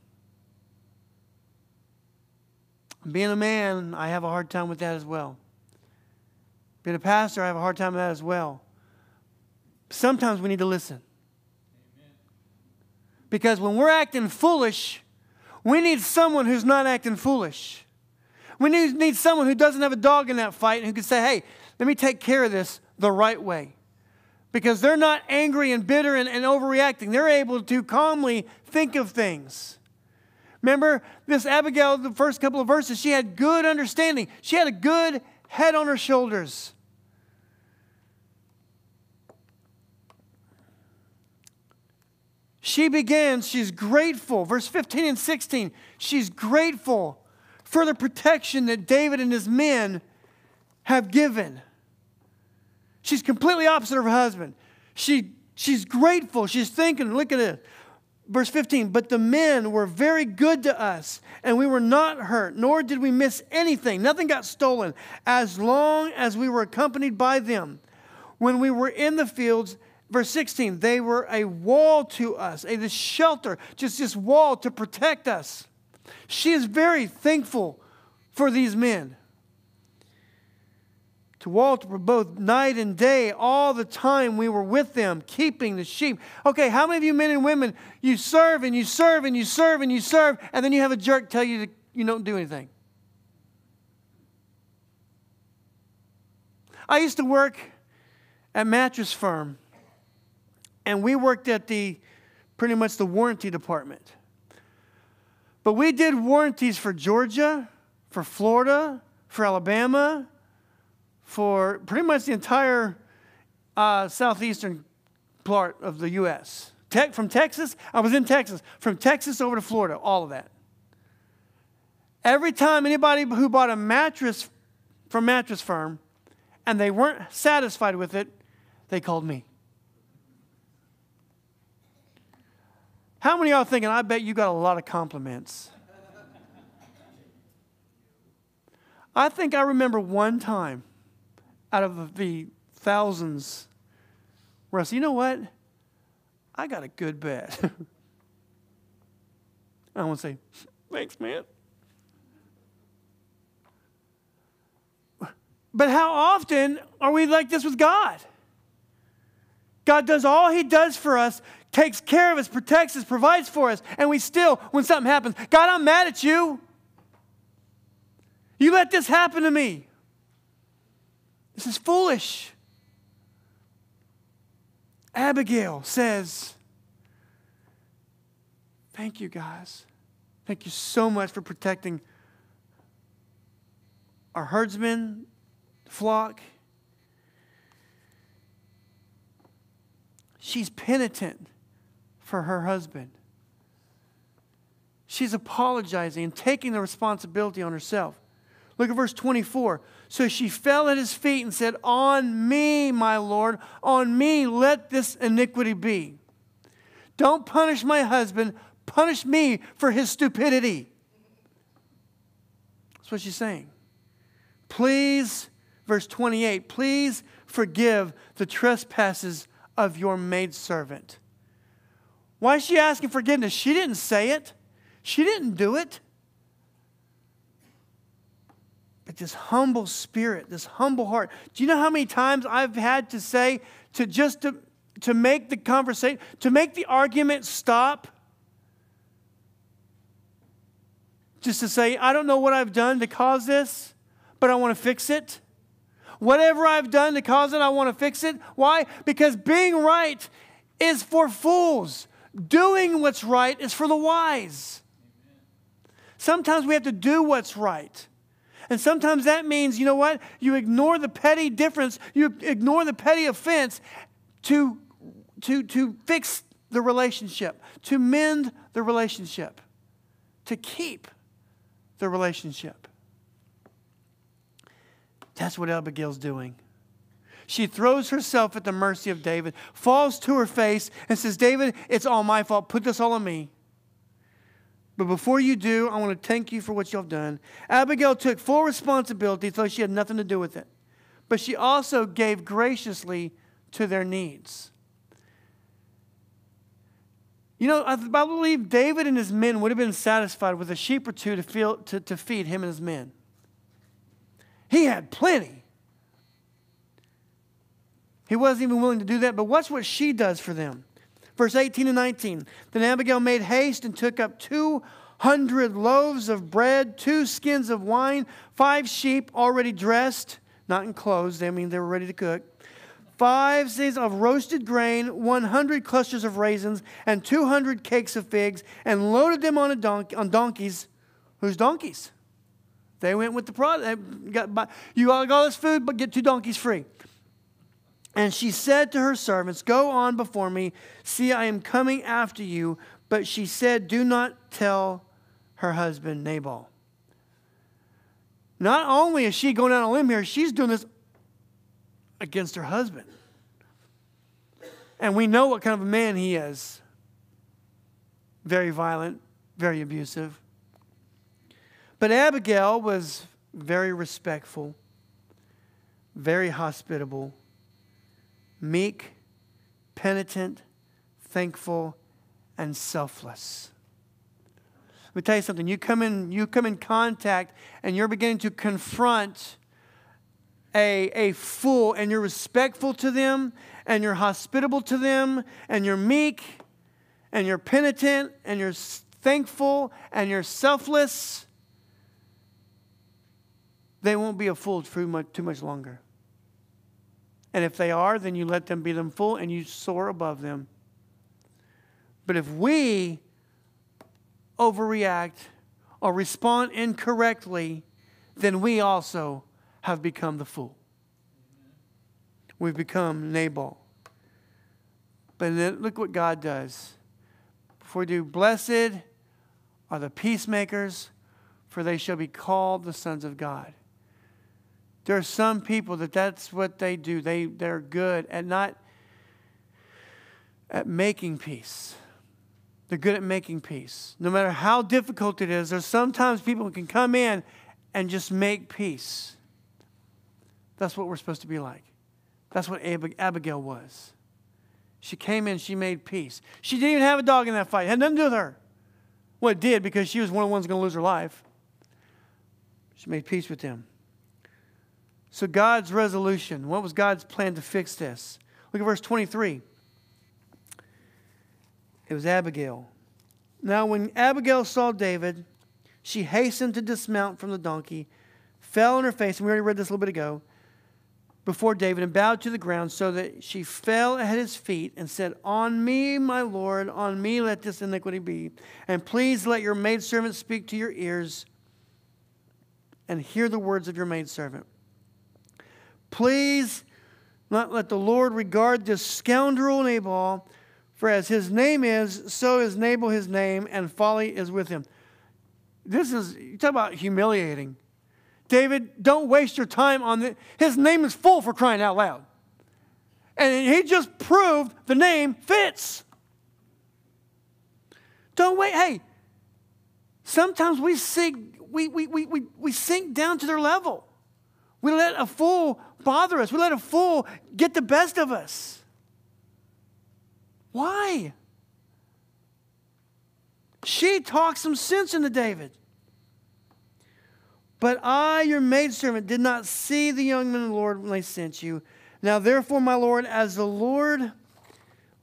Being a man, I have a hard time with that as well. Being a pastor, I have a hard time with that as well. Sometimes we need to listen. Because when we're acting foolish, we need someone who's not acting foolish. We need, need someone who doesn't have a dog in that fight and who can say, hey, let me take care of this the right way. Because they're not angry and bitter and, and overreacting. They're able to calmly think of things. Remember, this Abigail, the first couple of verses, she had good understanding. She had a good head on her shoulders. She begins, she's grateful. Verse 15 and 16, she's grateful for the protection that David and his men have given. She's completely opposite of her husband. She, she's grateful. She's thinking, look at it. Verse 15, but the men were very good to us, and we were not hurt, nor did we miss anything. Nothing got stolen, as long as we were accompanied by them. When we were in the fields, Verse 16, they were a wall to us, a shelter, just this wall to protect us. She is very thankful for these men. To Walter, both night and day, all the time we were with them, keeping the sheep. Okay, how many of you men and women, you serve and you serve and you serve and you serve, and then you have a jerk tell you to, you don't do anything? I used to work at Mattress Firm and we worked at the pretty much the warranty department. But we did warranties for Georgia, for Florida, for Alabama, for pretty much the entire uh, southeastern part of the U.S. Te- from Texas, I was in Texas, from Texas over to Florida, all of that. Every time anybody who bought a mattress from Mattress Firm and they weren't satisfied with it, they called me. How many of y'all thinking, I bet you got a lot of compliments? I think I remember one time out of the thousands where I said, you know what? I got a good bet. I want to say, thanks, man. But how often are we like this with God? God does all He does for us, takes care of us, protects us, provides for us, and we still, when something happens, God, I'm mad at you. You let this happen to me. This is foolish. Abigail says, Thank you, guys. Thank you so much for protecting our herdsmen, flock. She's penitent for her husband. She's apologizing and taking the responsibility on herself. Look at verse 24. So she fell at his feet and said, On me, my Lord, on me let this iniquity be. Don't punish my husband, punish me for his stupidity. That's what she's saying. Please, verse 28, please forgive the trespasses of your maidservant. Why is she asking forgiveness? She didn't say it, she didn't do it. This humble spirit, this humble heart. Do you know how many times I've had to say to just to, to make the conversation, to make the argument stop? Just to say, I don't know what I've done to cause this, but I want to fix it. Whatever I've done to cause it, I want to fix it. Why? Because being right is for fools. Doing what's right is for the wise. Sometimes we have to do what's right. And sometimes that means, you know what? You ignore the petty difference, you ignore the petty offense to, to, to fix the relationship, to mend the relationship, to keep the relationship. That's what Abigail's doing. She throws herself at the mercy of David, falls to her face, and says, David, it's all my fault. Put this all on me. But before you do, I want to thank you for what you have done. Abigail took full responsibility, though she had nothing to do with it. But she also gave graciously to their needs. You know, I believe David and his men would have been satisfied with a sheep or two to, feel, to, to feed him and his men. He had plenty. He wasn't even willing to do that, but watch what she does for them. Verse 18 and 19. Then Abigail made haste and took up 200 loaves of bread, two skins of wine, five sheep already dressed, not in clothes, I mean they were ready to cook, five seahs of roasted grain, 100 clusters of raisins, and 200 cakes of figs, and loaded them on, a don- on donkeys. Whose donkeys? They went with the product. Got, you all got all this food, but get two donkeys free. And she said to her servants, Go on before me. See, I am coming after you. But she said, Do not tell her husband Nabal. Not only is she going out on a limb here, she's doing this against her husband. And we know what kind of a man he is very violent, very abusive. But Abigail was very respectful, very hospitable meek, penitent, thankful, and selfless. Let me tell you something. You come in, you come in contact and you're beginning to confront a, a fool and you're respectful to them and you're hospitable to them and you're meek and you're penitent and you're thankful and you're selfless, they won't be a fool too much, too much longer. And if they are, then you let them be them full and you soar above them. But if we overreact or respond incorrectly, then we also have become the fool. We've become Nabal. But then look what God does. Before we do, blessed are the peacemakers, for they shall be called the sons of God. There are some people that that's what they do. They, they're good at not at making peace. They're good at making peace. No matter how difficult it is, there's sometimes people can come in and just make peace. That's what we're supposed to be like. That's what Ab- Abigail was. She came in, she made peace. She didn't even have a dog in that fight. It had nothing to do with her. Well, it did because she was one of the ones going to lose her life. She made peace with them. So, God's resolution what was God's plan to fix this? Look at verse 23. It was Abigail. Now, when Abigail saw David, she hastened to dismount from the donkey, fell on her face, and we already read this a little bit ago, before David, and bowed to the ground, so that she fell at his feet and said, On me, my Lord, on me let this iniquity be. And please let your maidservant speak to your ears and hear the words of your maidservant. Please not let the Lord regard this scoundrel Nabal, for as his name is, so is Nabal his name, and folly is with him. This is, you talk about humiliating. David, don't waste your time on this. His name is full for crying out loud. And he just proved the name fits. Don't wait. Hey, sometimes we sink, we, we, we, we, we sink down to their level. We let a fool bother us. We let a fool get the best of us. Why? She talked some sense into David. But I, your maidservant, did not see the young men of the Lord when they sent you. Now, therefore, my Lord, as the Lord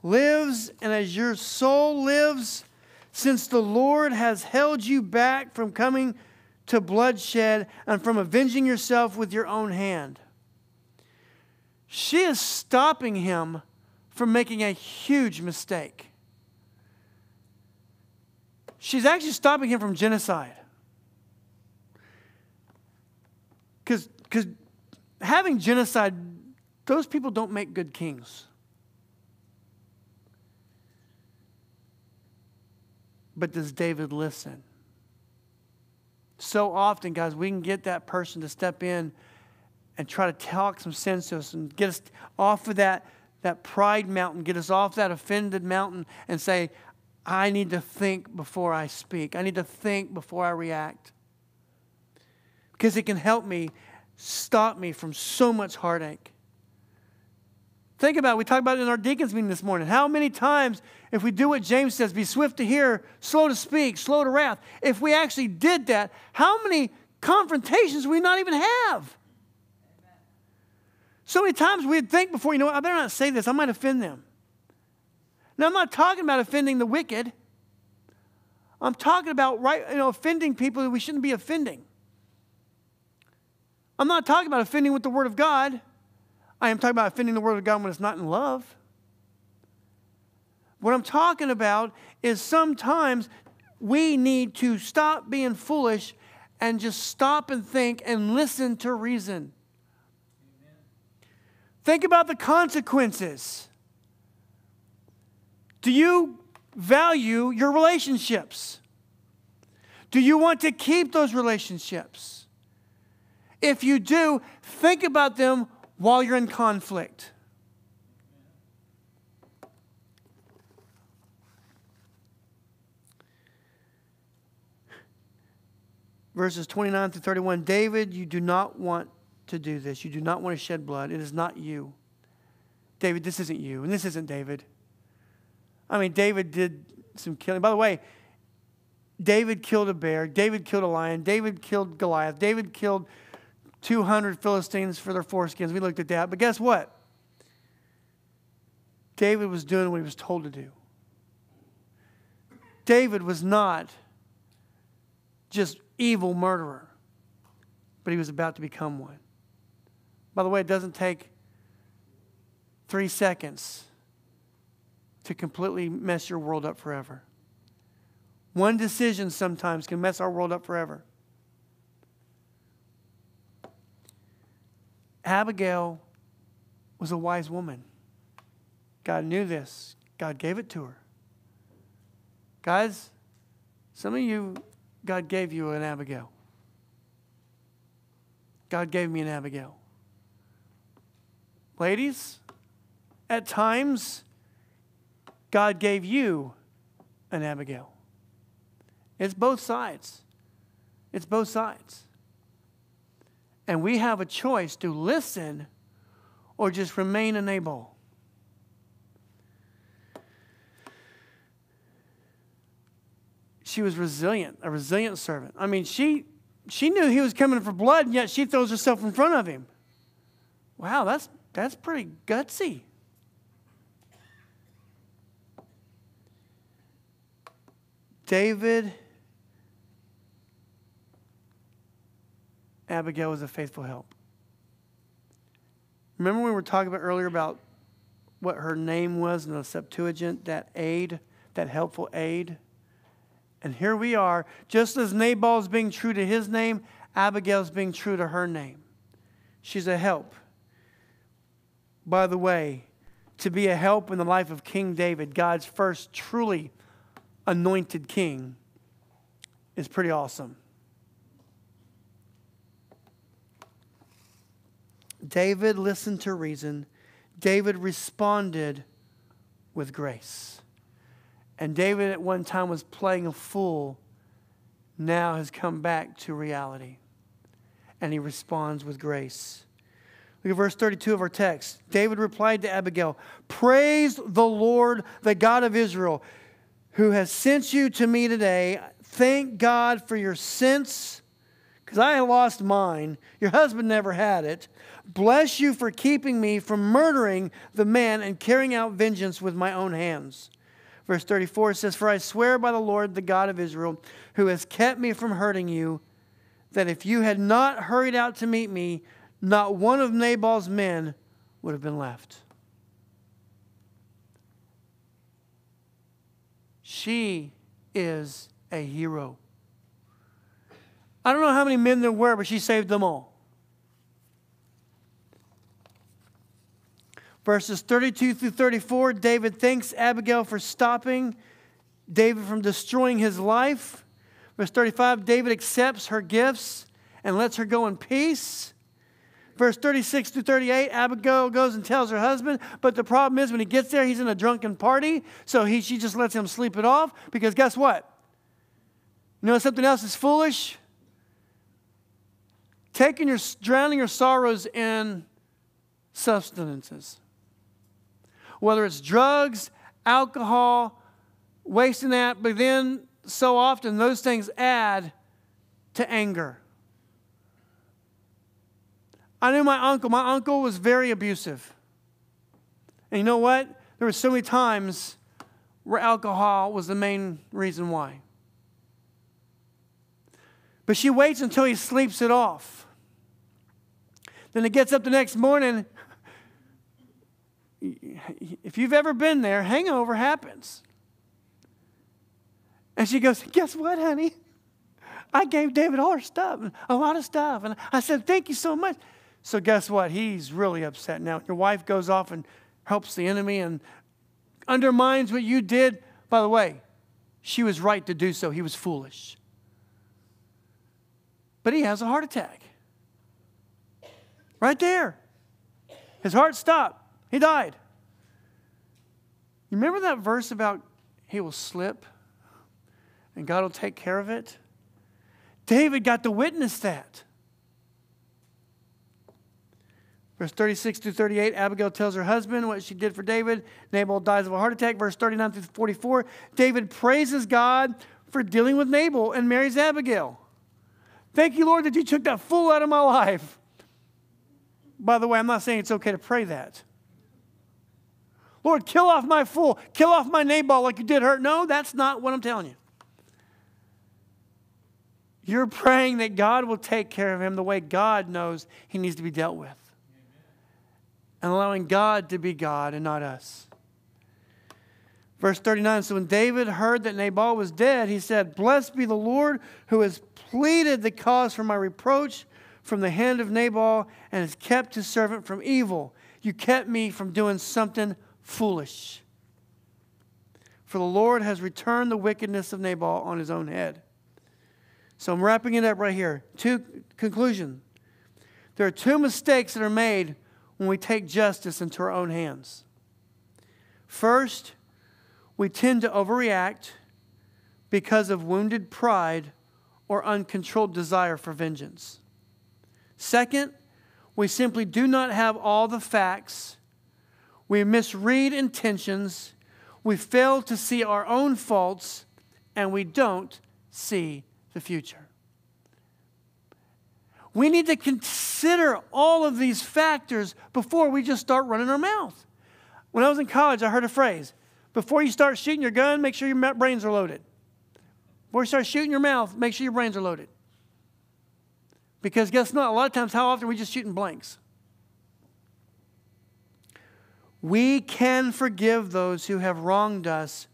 lives and as your soul lives, since the Lord has held you back from coming to bloodshed and from avenging yourself with your own hand. She is stopping him from making a huge mistake. She's actually stopping him from genocide. Because having genocide, those people don't make good kings. But does David listen? So often, guys, we can get that person to step in and try to talk some sense to us and get us off of that, that pride mountain, get us off that offended mountain and say, I need to think before I speak. I need to think before I react. Because it can help me stop me from so much heartache. Think about it. We talked about it in our deacons meeting this morning. How many times, if we do what James says, be swift to hear, slow to speak, slow to wrath, if we actually did that, how many confrontations we not even have? So many times we'd think before, you know what, I better not say this, I might offend them. Now, I'm not talking about offending the wicked. I'm talking about right, you know, offending people that we shouldn't be offending. I'm not talking about offending with the Word of God. I am talking about offending the Word of God when it's not in love. What I'm talking about is sometimes we need to stop being foolish and just stop and think and listen to reason. Amen. Think about the consequences. Do you value your relationships? Do you want to keep those relationships? If you do, think about them while you're in conflict. Verses 29 through 31 David, you do not want to do this. You do not want to shed blood. It is not you. David, this isn't you, and this isn't David. I mean, David did some killing. By the way, David killed a bear. David killed a lion. David killed Goliath. David killed 200 Philistines for their foreskins. We looked at that. But guess what? David was doing what he was told to do. David was not just evil murderer, but he was about to become one. By the way, it doesn't take three seconds to completely mess your world up forever. One decision sometimes can mess our world up forever. Abigail was a wise woman. God knew this, God gave it to her. Guys, some of you, God gave you an Abigail. God gave me an Abigail. Ladies, at times, God gave you an Abigail. It's both sides. It's both sides. And we have a choice to listen or just remain a Nabal. She was resilient, a resilient servant. I mean, she she knew he was coming for blood, and yet she throws herself in front of him. Wow, that's that's pretty gutsy. David, Abigail was a faithful help. Remember we were talking about earlier about what her name was in the Septuagint, that aid, that helpful aid? And here we are, just as Nabal's being true to his name, Abigail's being true to her name. She's a help. By the way, to be a help in the life of King David, God's first truly anointed king, is pretty awesome. David listened to reason. David responded with grace. And David at one time was playing a fool, now has come back to reality. And he responds with grace. Look at verse 32 of our text. David replied to Abigail, Praise the Lord, the God of Israel, who has sent you to me today. Thank God for your sense, because I lost mine. Your husband never had it. Bless you for keeping me from murdering the man and carrying out vengeance with my own hands. Verse 34 says, For I swear by the Lord, the God of Israel, who has kept me from hurting you, that if you had not hurried out to meet me, not one of Nabal's men would have been left. She is a hero. I don't know how many men there were, but she saved them all. Verses 32 through 34, David thanks Abigail for stopping David from destroying his life. Verse 35, David accepts her gifts and lets her go in peace. Verse 36 through 38, Abigail goes and tells her husband, but the problem is when he gets there, he's in a drunken party, so he, she just lets him sleep it off because guess what? You know something else is foolish? Taking your, drowning your sorrows in substances whether it's drugs, alcohol, wasting that, but then so often those things add to anger. I knew my uncle. My uncle was very abusive. And you know what? There were so many times where alcohol was the main reason why. But she waits until he sleeps it off. Then he gets up the next morning if you've ever been there, hangover happens. And she goes, Guess what, honey? I gave David all her stuff, a lot of stuff. And I said, Thank you so much. So, guess what? He's really upset now. Your wife goes off and helps the enemy and undermines what you did. By the way, she was right to do so. He was foolish. But he has a heart attack. Right there. His heart stopped. He died. You remember that verse about he will slip and God will take care of it? David got to witness that. Verse 36 through 38, Abigail tells her husband what she did for David. Nabal dies of a heart attack. Verse 39 through 44, David praises God for dealing with Nabal and marries Abigail. Thank you, Lord, that you took that fool out of my life. By the way, I'm not saying it's okay to pray that. Lord, kill off my fool, kill off my Nabal like you did her. No, that's not what I'm telling you. You're praying that God will take care of him the way God knows he needs to be dealt with. And allowing God to be God and not us. Verse 39 So when David heard that Nabal was dead, he said, Blessed be the Lord who has pleaded the cause for my reproach from the hand of Nabal and has kept his servant from evil. You kept me from doing something foolish. For the Lord has returned the wickedness of Nabal on his own head. So I'm wrapping it up right here. Two conclusion. There are two mistakes that are made when we take justice into our own hands. First, we tend to overreact because of wounded pride or uncontrolled desire for vengeance. Second, we simply do not have all the facts. We misread intentions. We fail to see our own faults, and we don't see the future. We need to consider all of these factors before we just start running our mouth. When I was in college, I heard a phrase before you start shooting your gun, make sure your brains are loaded. Before you start shooting your mouth, make sure your brains are loaded. Because guess not, a lot of times, how often are we just shooting blanks? We can forgive those who have wronged us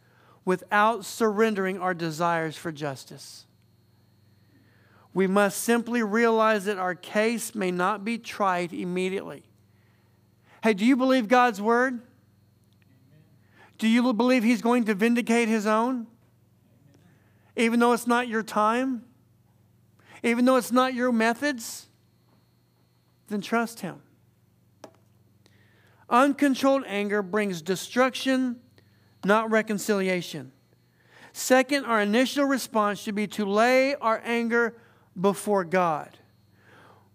without surrendering our desires for justice. We must simply realize that our case may not be tried immediately. Hey, do you believe God's word? Do you believe He's going to vindicate His own? Even though it's not your time? Even though it's not your methods? Then trust Him. Uncontrolled anger brings destruction, not reconciliation. Second, our initial response should be to lay our anger before God.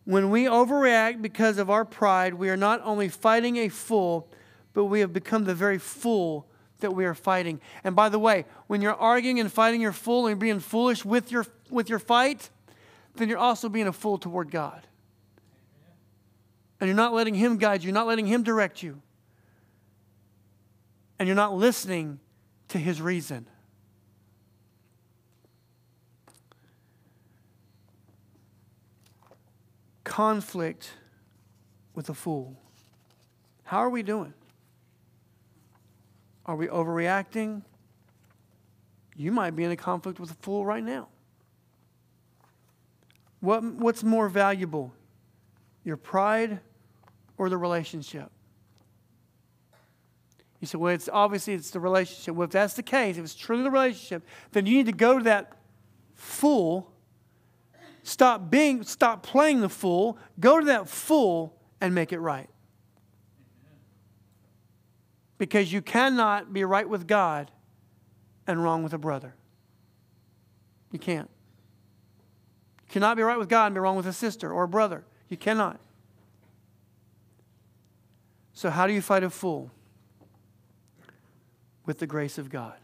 When we overreact because of our pride, we are not only fighting a fool, but we have become the very fool that we are fighting. And by the way, when you're arguing and fighting, you're fool and being foolish with your, with your fight, then you're also being a fool toward God. And you're not letting Him guide you, you're not letting Him direct you. And you're not listening to His reason. Conflict with a fool. How are we doing? Are we overreacting? You might be in a conflict with a fool right now. What, what's more valuable, your pride or the relationship? You say, well, it's obviously it's the relationship. Well, if that's the case, if it's truly the relationship, then you need to go to that fool, stop being, stop playing the fool, go to that fool and make it right because you cannot be right with God and wrong with a brother. You can't. You cannot be right with God and be wrong with a sister or a brother. You cannot. So, how do you fight a fool? With the grace of God.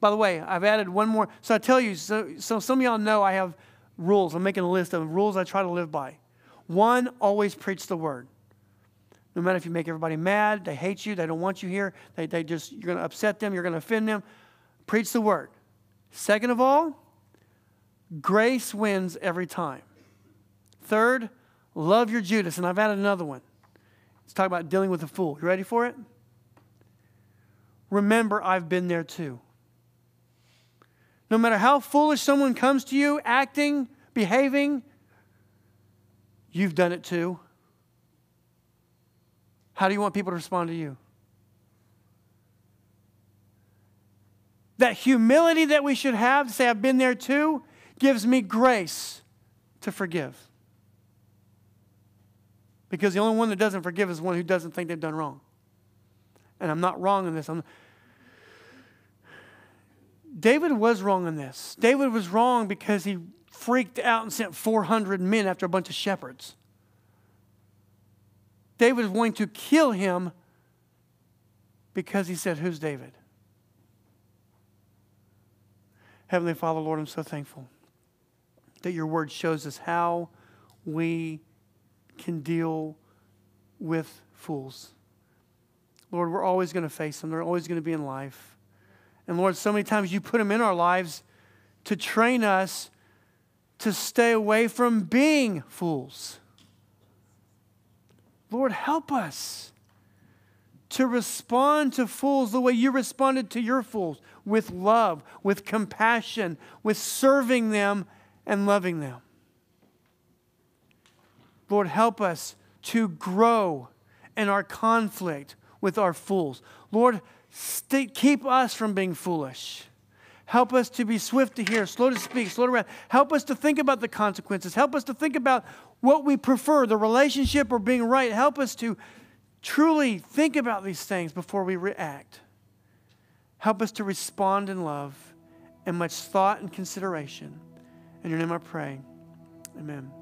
By the way, I've added one more. So, I tell you, so, so some of y'all know I have rules. I'm making a list of rules I try to live by. One, always preach the word. No matter if you make everybody mad, they hate you, they don't want you here, they, they just, you're going to upset them, you're going to offend them. Preach the word. Second of all, grace wins every time. Third, love your Judas. And I've added another one. Let's talk about dealing with a fool. You ready for it? Remember, I've been there too. No matter how foolish someone comes to you, acting, behaving, you've done it too. How do you want people to respond to you? That humility that we should have to say, I've been there too, gives me grace to forgive. Because the only one that doesn't forgive is one who doesn't think they've done wrong. And I'm not wrong in this. I'm... David was wrong in this. David was wrong because he freaked out and sent 400 men after a bunch of shepherds. David was going to kill him because he said, Who's David? Heavenly Father, Lord, I'm so thankful that your word shows us how we can deal with fools. Lord, we're always going to face them, they're always going to be in life. And Lord, so many times you put them in our lives to train us to stay away from being fools. Lord, help us to respond to fools the way you responded to your fools with love, with compassion, with serving them and loving them. Lord, help us to grow in our conflict with our fools. Lord, keep us from being foolish. Help us to be swift to hear, slow to speak, slow to wrath. Help us to think about the consequences. Help us to think about what we prefer, the relationship or being right. Help us to truly think about these things before we react. Help us to respond in love and much thought and consideration. In your name I pray. Amen.